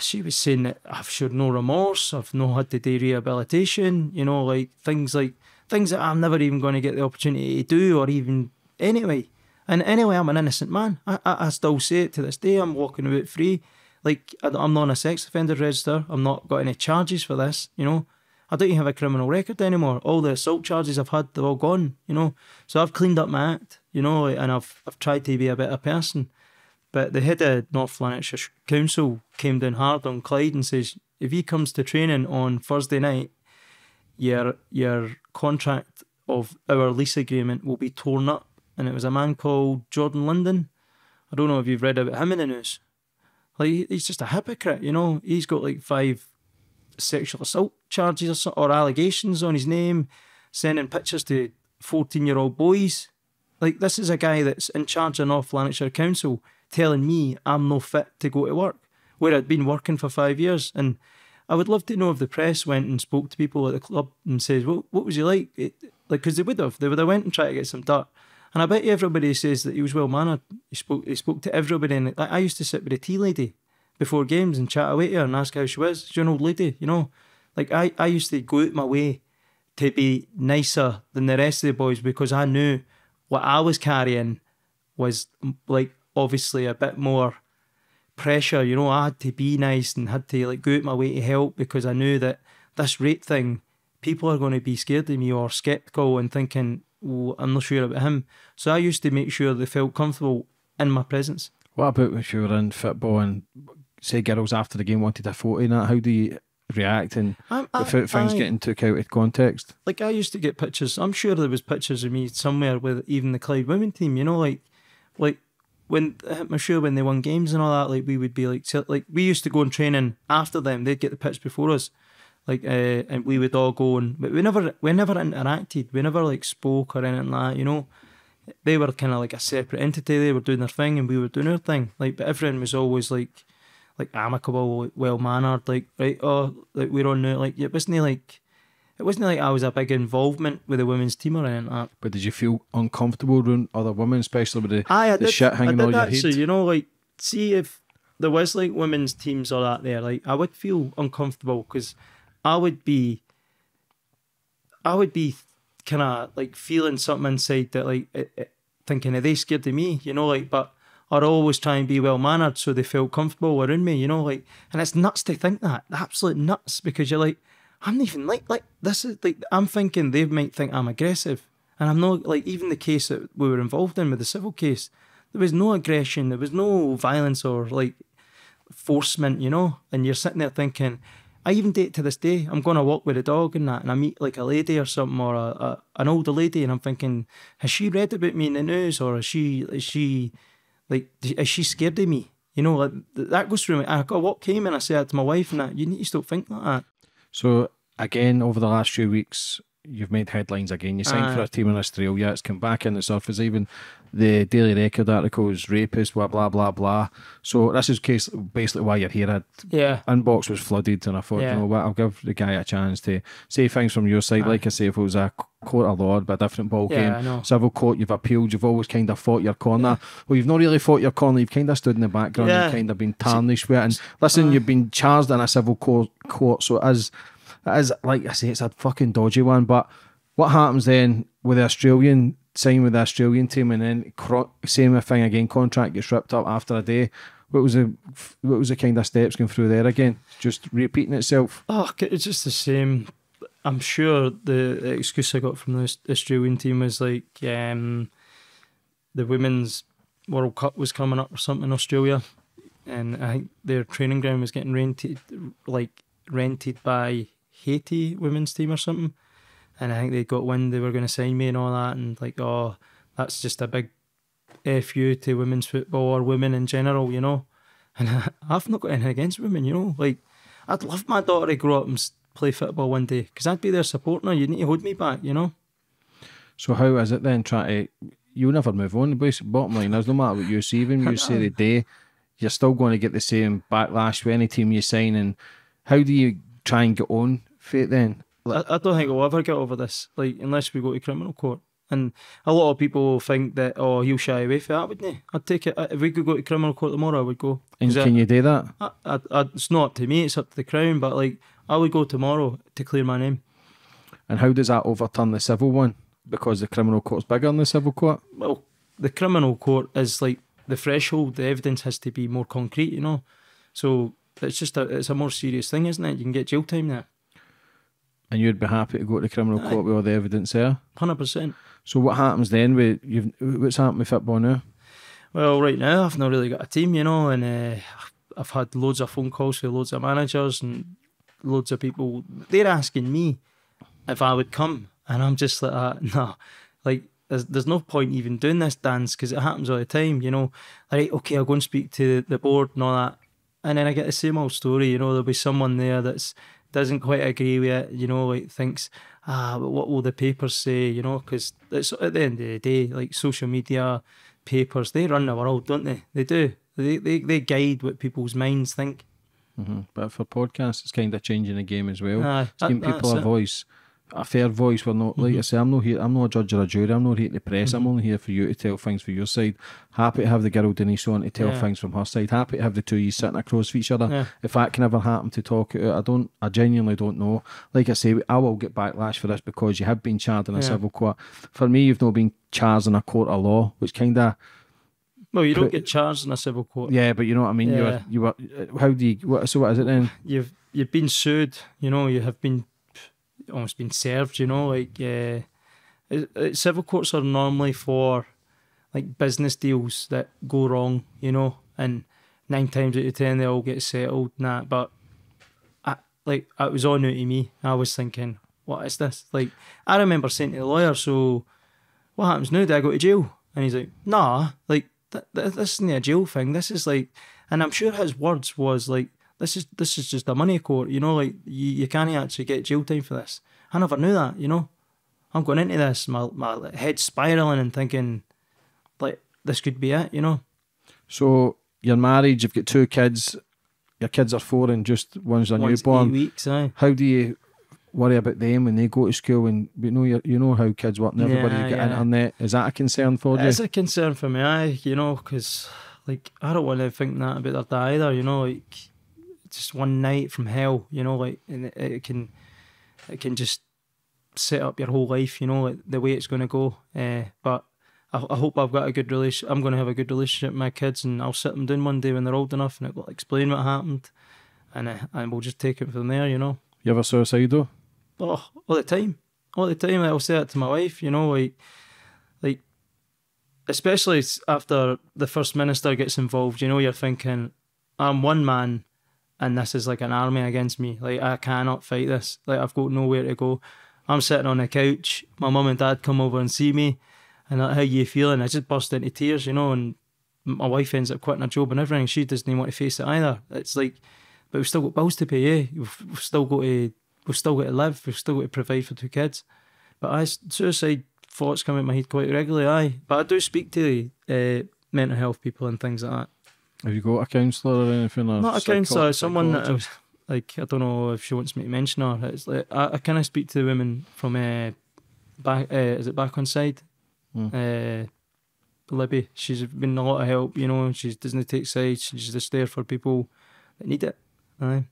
She was saying that I've showed no remorse, I've not had to do rehabilitation, you know, like things like things that I'm never even going to get the opportunity to do or even anyway. And anyway, I'm an innocent man. I, I, I still say it to this day. I'm walking about free. Like I'm not on a sex offender register. I'm not got any charges for this. You know, I don't even have a criminal record anymore. All the assault charges I've had, they're all gone, you know. So I've cleaned up my act, you know, and I've I've tried to be a better person. But the head of North Lanarkshire Council came down hard on Clyde and says, if he comes to training on Thursday night, your your contract of our lease agreement will be torn up. And it was a man called Jordan Linden. I don't know if you've read about him in the news. Like he's just a hypocrite, you know. He's got like five sexual assault charges or, allegations on his name, sending pictures to 14 year old boys. Like, this is a guy that's in charge of North Lanarkshire Council telling me I'm no fit to go to work, where I'd been working for five years. And I would love to know if the press went and spoke to people at the club and says, "What what was he like?" It, like, because they would have, they would have went and tried to get some dirt. And I bet you everybody says that he was well mannered. He spoke, he spoke to everybody. And like, I used to sit with a tea lady before games and chat away to her and ask how she was. She's an old lady, you know. Like I, I used to go out my way to be nicer than the rest of the boys because I knew what I was carrying was like obviously a bit more pressure. You know, I had to be nice and had to like go out my way to help because I knew that this rate thing, people are going to be scared of me or skeptical and thinking, oh, I'm not sure about him. So I used to make sure they felt comfortable in my presence. What about if you were in football and say girls after the game wanted a photo and that, how do you react and I, without things I, getting took out of context? Like I used to get pictures. I'm sure there was pictures of me somewhere with even the Clyde women team. You know, like like when I'm sure when they won games and all that, like we would be like like we used to go and training after them. They'd get the pitch before us. Like uh, and we would all go and but we never we never interacted. We never like spoke or anything like that, you know they were kind of like a separate entity. They were doing their thing and we were doing our thing. Like, but everyone was always like like amicable, well mannered, like right, oh, like we're on now. Like it wasn't like it wasn't like I was a big involvement with the women's team or anything like that. But did you feel uncomfortable around other women, especially with the, Aye, the did, shit hanging on your head? you know, like see if there was like women's teams or that there, like I would feel uncomfortable because I would be, I would be kind of like feeling something inside that like it, it, thinking are they scared of me, you know, like but or always try and be well mannered so they felt comfortable around me, you know, like and it's nuts to think that. Absolute nuts because you're like, I'm not even like like this is like I'm thinking they might think I'm aggressive. And I'm not like even the case that we were involved in with the civil case, there was no aggression, there was no violence or like forcement, you know, and you're sitting there thinking, I even date to this day. I'm going to walk with a dog and that, and I meet like a lady or something or a, a, an older lady, and I'm thinking, has she read about me in the news, or is she is she like is she scared of me? You know, like that goes through me. I got what came and I said to my wife and that you need to stop thinking like that. So again over the last few weeks, you've made headlines again. You signed for a team in Australia. It's come back in the surface. Even the Daily Record article is rapist, blah blah blah blah. So this is case basically why you're here. I Yeah. inbox was flooded, and I thought, Yeah. you know what, I'll give the guy a chance to say things from your side. Aye. Like I say, if it was a court of law, but a different ball Yeah, game. Civil court, you've appealed, you've always kind of fought your corner. Well, you've not really fought your corner, you've kind of stood in the background Yeah. and kind of been tarnished with it. And listen, you've been charged in a civil court, court so it is, is, like I say, it's a fucking dodgy one. But what happens then with the Australian, sign with the Australian team and then cro- same thing again, contract gets ripped up after a day? What was the what was the kind of steps going through there again? Just repeating itself. Oh, it's just the same. I'm sure the, the excuse I got from the Australian team was like um, the women's World Cup was coming up or something in Australia, and I think their training ground was getting rented, like rented by Haiti women's team or something. And I think they got wind they were going to sign me and all that, and like, oh, that's just a big fu to women's football or women in general, you know. <laughs> And I've not got anything against women, you know. Like, I'd love my daughter to grow up and play football one day because I'd be there supporting her. You need to hold me back, you know. So how is it then trying to you'll never move on, the basic bottom line is no matter what you say, even you say the <laughs> day, you're still going to get the same backlash with any team you sign and how do you try and get on it then? I, I don't think we'll ever get over this, like unless we go to criminal court. And a lot of people think that oh he'll shy away from that, wouldn't he? I'd take it if we could go to criminal court tomorrow. I would go. And 'Cause I- can you do that? I, it's not up to me. It's up to the crown. But like I would go tomorrow to clear my name. And how does that overturn the civil one? Because the criminal court's bigger than the civil court? Well, the criminal court is like the threshold. The evidence has to be more concrete, you know. So it's just a it's a more serious thing, isn't it? You can get jail time there. And you'd be happy to go to the criminal Aye. court with all the evidence there. Hundred percent. So what happens then with you've what's happened with football now? Well, right now I've not really got a team, you know, and uh, I've had loads of phone calls with loads of managers and loads of people. They're asking me if I would come, and I'm just like, uh, <laughs> no, like there's there's no point even doing this dance because it happens all the time, you know. Like, okay, I'll go and speak to the board and all that, and then I get the same old story, you know. There'll be someone there that's doesn't quite agree with it, you know, like thinks, ah, but what will the papers say, you know? Because it's at the end of the day, like social media, papers, they run the world, don't they? They do. They they, they guide what people's minds think. hmm But for podcasts, it's kind of changing the game as well. Aye, It's giving people a it. voice, a fair voice. We're not like I mm-hmm. say, I'm not here. I'm not a judge or a jury. I'm not here to press. I'm mm-hmm. only here for you to tell things for your side. Happy to have the girl Denise on to tell Yeah. things from her side. Happy to have the two of you sitting across from each other. Yeah. If that can ever happen to talk it out, I don't. I genuinely don't know. Like I say, I will get backlash for this because you have been charged in a Yeah. civil court. For me, you've not been charged in a court of law, which kind of Well, you don't get charged in a civil court. yeah. But you know what I mean. You were you were. Uh, how do you? What, so what is it then? You've you've been sued. You know, you have been almost been served. You know, like uh, it- it- civil courts are normally for like business deals that go wrong. You know, and nine times out of ten they all get settled that. But I like it was all new to me. I was thinking, what is this? Like I remember saying to the lawyer, so what happens now? Do I go to jail? And he's like, nah, like th- th- this isn't a jail thing. This is like, and I'm sure his words was like, this is this is just a money court. You know, like you, you can't actually get jail time for this. I never knew that. You know, I'm going into this, my my head spiraling and thinking, like this could be it. You know, So you're married. You've got two kids. Your kids are four and just one's a once newborn. weeks. Aye. how do you worry about them when they go to school and you know you you know how kids work and everybody Yeah, get yeah. internet is that a concern for you It's a concern for me, aye, you know, because like I don't want to think that about their dad either, you know, like just one night from hell, you know, like and it, it can it can just set up your whole life, you know, like the way it's going to go. Uh, but I, I hope I've got a good relation. I'm going to have a good relationship with my kids, and I'll sit them down one day when they're old enough, and I'll explain what happened, and uh, and we'll just take it from there, you know. you ever suicidal Oh, all the time, all the time. I'll say that to my wife. You know, like, like, especially after the first minister gets involved. You know, you're thinking, I'm one man, and this is like an army against me. Like, I cannot fight this. Like, I've got nowhere to go. I'm sitting on a couch. My mum and dad come over and see me, and like, how you feeling? I just burst into tears. You know, and my wife ends up quitting her job and everything. She doesn't even want to face it either. It's like, but we've still got bills to pay. Yeah, we've, we've still got to we've still got to live. We've still got to provide for two kids. But I suicide thoughts come in my head quite regularly. Aye, but I do speak to uh, mental health people and things like that. Have you got a counsellor or anything? Or Not a counsellor, someone that I was, like I don't know if she wants me to mention her. It's like I, I kind of speak to the women from uh, back. Uh, is it Back Onside? Mm. Uh, Libby. She's been a lot of help. You know, she doesn't take sides. She's just there for people that need it. Aye.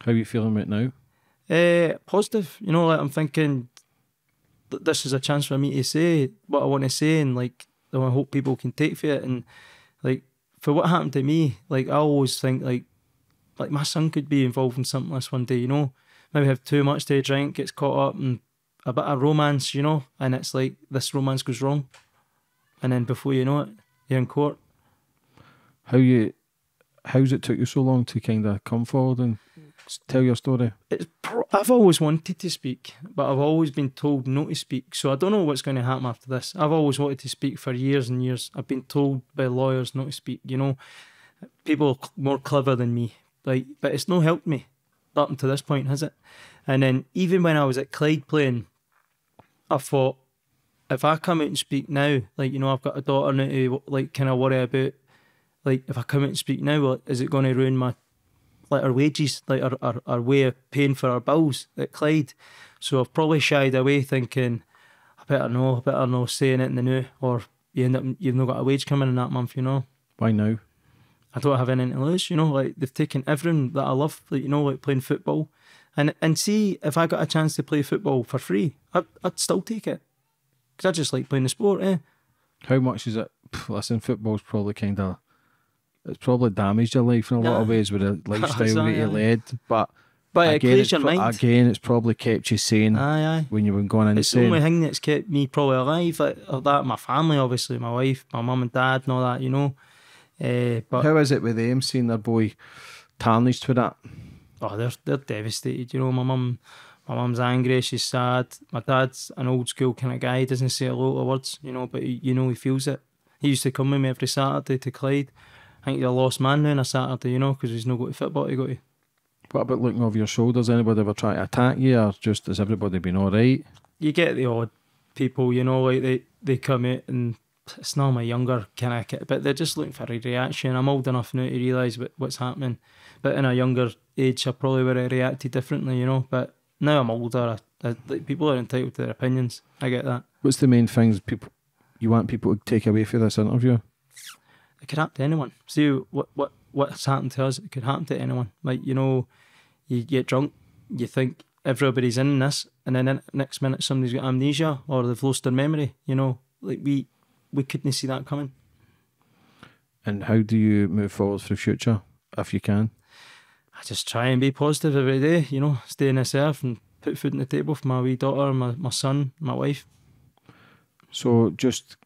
How are you feeling right now? Uh, positive. You know, like I'm thinking th- this is a chance for me to say what I want to say, and like I hope people can take for it. And like for what happened to me, like I always think like like my son could be involved in something like this one day. You know, maybe have too much to drink, gets caught up in a bit of romance. You know, and it's like this romance goes wrong, and then before you know it, you're in court. How you? How's it took you so long to kind of come forward and tell your story? it's I've always wanted to speak, but I've always been told not to speak. So I don't know what's going to happen after this. I've always wanted to speak for years and years. I've been told by lawyers not to speak. You know, people c- more clever than me, like, but it's no helped me up until this point, has it? And then even when I was at Clyde playing, I thought if I come out and speak now, like you know, I've got a daughter now to like kind of worry about. Like if I come out and speak now, well, is it going to ruin my like our wages, like our, our, our way of paying for our bills at Clyde. So I've probably shied away thinking, I better know, I better know saying it in the new, or you end up, you've not got a wage coming in that month, you know. Why now? I don't have anything to lose, you know, like they've taken everything that I love, like, you know, like playing football. And and see, if I got a chance to play football for free, I'd, I'd still take it. Because I just like playing the sport, eh? How much is it? Pff, Listen, football's probably kind of. It's probably damaged your life in a lot of ways with the <laughs> lifestyle that you led. But But it again, clears it's, your pro- mind. again, it's probably kept you sane Aye, aye. when you were going insane. It's the only thing that's kept me probably alive. Like, of that, my family, obviously, my wife, my mum and dad, and all that, you know. Uh, but How is it with them seeing their boy tarnished for that? oh, they're they're devastated. You know, my mum, my mum's angry. She's sad. My dad's an old school kind of guy. He doesn't say a lot of words, you know, but he, you know he feels it. He used to come with me every Saturday to Clyde. I think he's a lost man now on a Saturday, you know, because he's not got to football to go to. What about looking over your shoulders? Anybody ever try to attack you, or just has everybody been all right? you get the odd people, you know, like they, they come out and it's not my younger kind of kid, but they're just looking for a reaction. I'm old enough now to realise what, what's happening. But in a younger age, I probably would have reacted differently, you know. But now I'm older, I, I, like, people are entitled to their opinions. I get that. What's the main things people you want people to take away from this interview? It could happen to anyone. See what what what's happened to us. It could happen to anyone. Like you know, you get drunk, you think everybody's in this, and then the next minute somebody's got amnesia or they've lost their memory. You know, like we we couldn't see that coming. And how do you move forward for the future, if you can? I just try and be positive every day. You know, stay in this earth and put food on the table for my wee daughter, my my son, my wife. So, just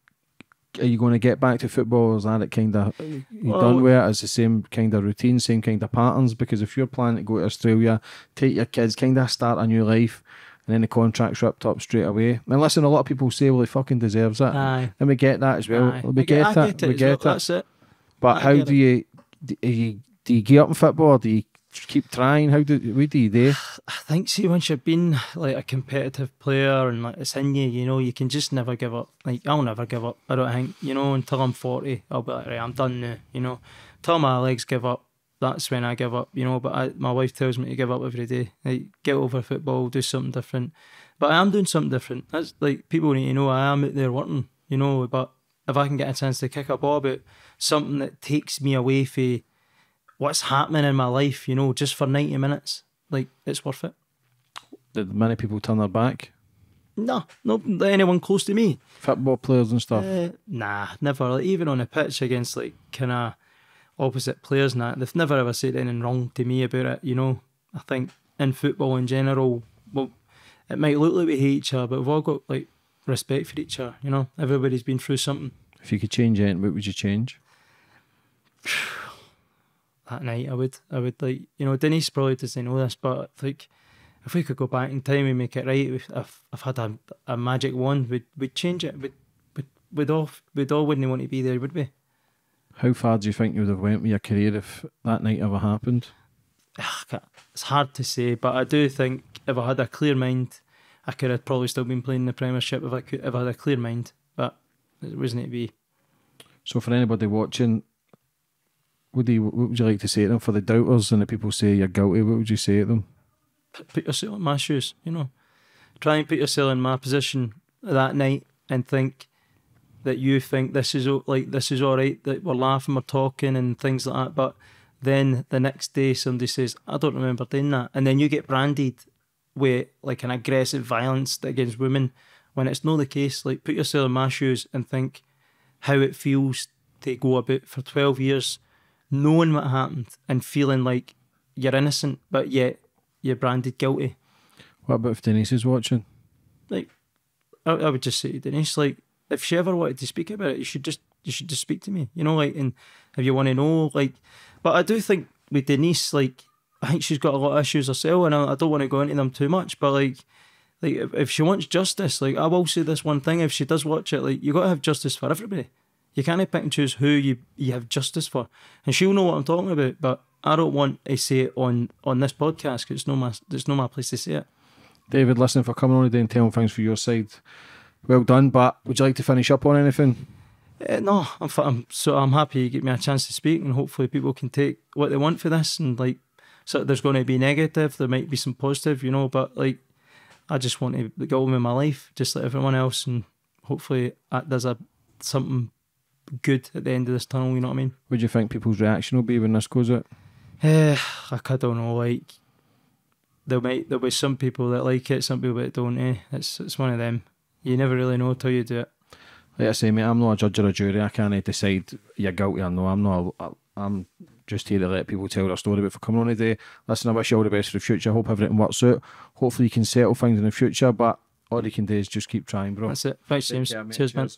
are you going to get back to football? Is that it kind of you Well- done oh. with it? Is the same kind of routine, same kind of patterns? Because if you're planning to go to Australia, take your kids, kind of start a new life, and then the contract's ripped up straight away. And listen, a lot of people say, "Well, he fucking deserves it," Aye. and we get that as well. aye. We I get, I it. We as well. get it. That's it. But I how get do you, do you do you get up in football? Or do you keep trying? How do what do you? I think see once you've been like a competitive player and like it's in you, you know, you can just never give up. Like I'll never give up. I don't think, you know, until I'm forty, I'll be like, right, I'm done now, you know. Till my legs give up, that's when I give up, you know. But I, my wife tells me to give up every day. Like get over football, do something different. But I am doing something different. That's like people need to know I am out there working, you know. But if I can get a chance to kick a ball about something that takes me away from what's happening in my life, you know, just for ninety minutes, like it's worth it. Did many people turn their back? No, not anyone close to me. Football players and stuff. Uh, nah, never. Like, even on a pitch against like kind of opposite players and that, they've never ever said anything wrong to me about it. You know, I think in football in general, well, it might look like we hate each other, but we've all got like respect for each other. You know, everybody's been through something. If you could change anything, what would you change? <sighs> <sighs> <sighs> That night, I would, I would like, you know, Denise probably doesn't know this, but like, if we could go back in time and make it right, if I've had a, a magic wand, we'd we'd change it. We'd we'd we'd all we'd all wouldn't want to be there, would we? How far do you think you would have went with your career if that night ever happened? Ah, it's hard to say, but I do think if I had a clear mind, I could have probably still been playing the Premiership if I could if I had a clear mind. But it wasn't to be. So for anybody watching, would you what would you like to say to them for the doubters and the people say you're guilty? What would you say to them? Put yourself in my shoes, you know. Try and put yourself in my position that night and think that you think this is like this is all right that we're laughing, we're talking and things like that, but then the next day somebody says, I don't remember doing that. And then you get branded with like an aggressive violence against women when it's not the case. Like put yourself in my shoes and think how it feels to go about for 12 years knowing what happened and feeling like you're innocent, but yet you're branded guilty. What about if Denise is watching? Like, I, I would just say to Denise, like, if she ever wanted to speak about it, you should just you should just speak to me. You know, like, and if you want to know, like, but I do think with Denise, like, I think she's got a lot of issues herself, and I, I don't want to go into them too much. But like, like if, if she wants justice, like I will say this one thing: if she does watch it, like you got to have justice for everybody. You can't pick and choose who you you have justice for, and she'll know what I'm talking about. But I don't want to say it on on this podcast because it's no my it's no my place to say it. David, listen for coming on today and telling things for your side. Well done, but would you like to finish up on anything? Uh, no, I'm, I'm so I'm happy you get me a chance to speak, and hopefully people can take what they want for this. And like, so there's going to be negative, there might be some positive, you know. But like, I just want to get on with my life, just like everyone else, and hopefully there's a something good at the end of this tunnel. You know what I mean? What do you think people's reaction will be when this goes out? Uh, I don't know. Like, there might there'll be some people that like it, some people that don't. Eh, it's it's one of them. You never really know until you do it like I say, mate, I'm not a judge or a jury. I can't decide you're guilty or no. I'm not. I'm just here to let people tell their story. But for coming on today, listen, I wish you all the best for the future. I hope everything works out. Hopefully, you can settle things in the future. But all you can do is just keep trying, bro. That's it. Thanks, James. Care, Cheers, Cheers, man.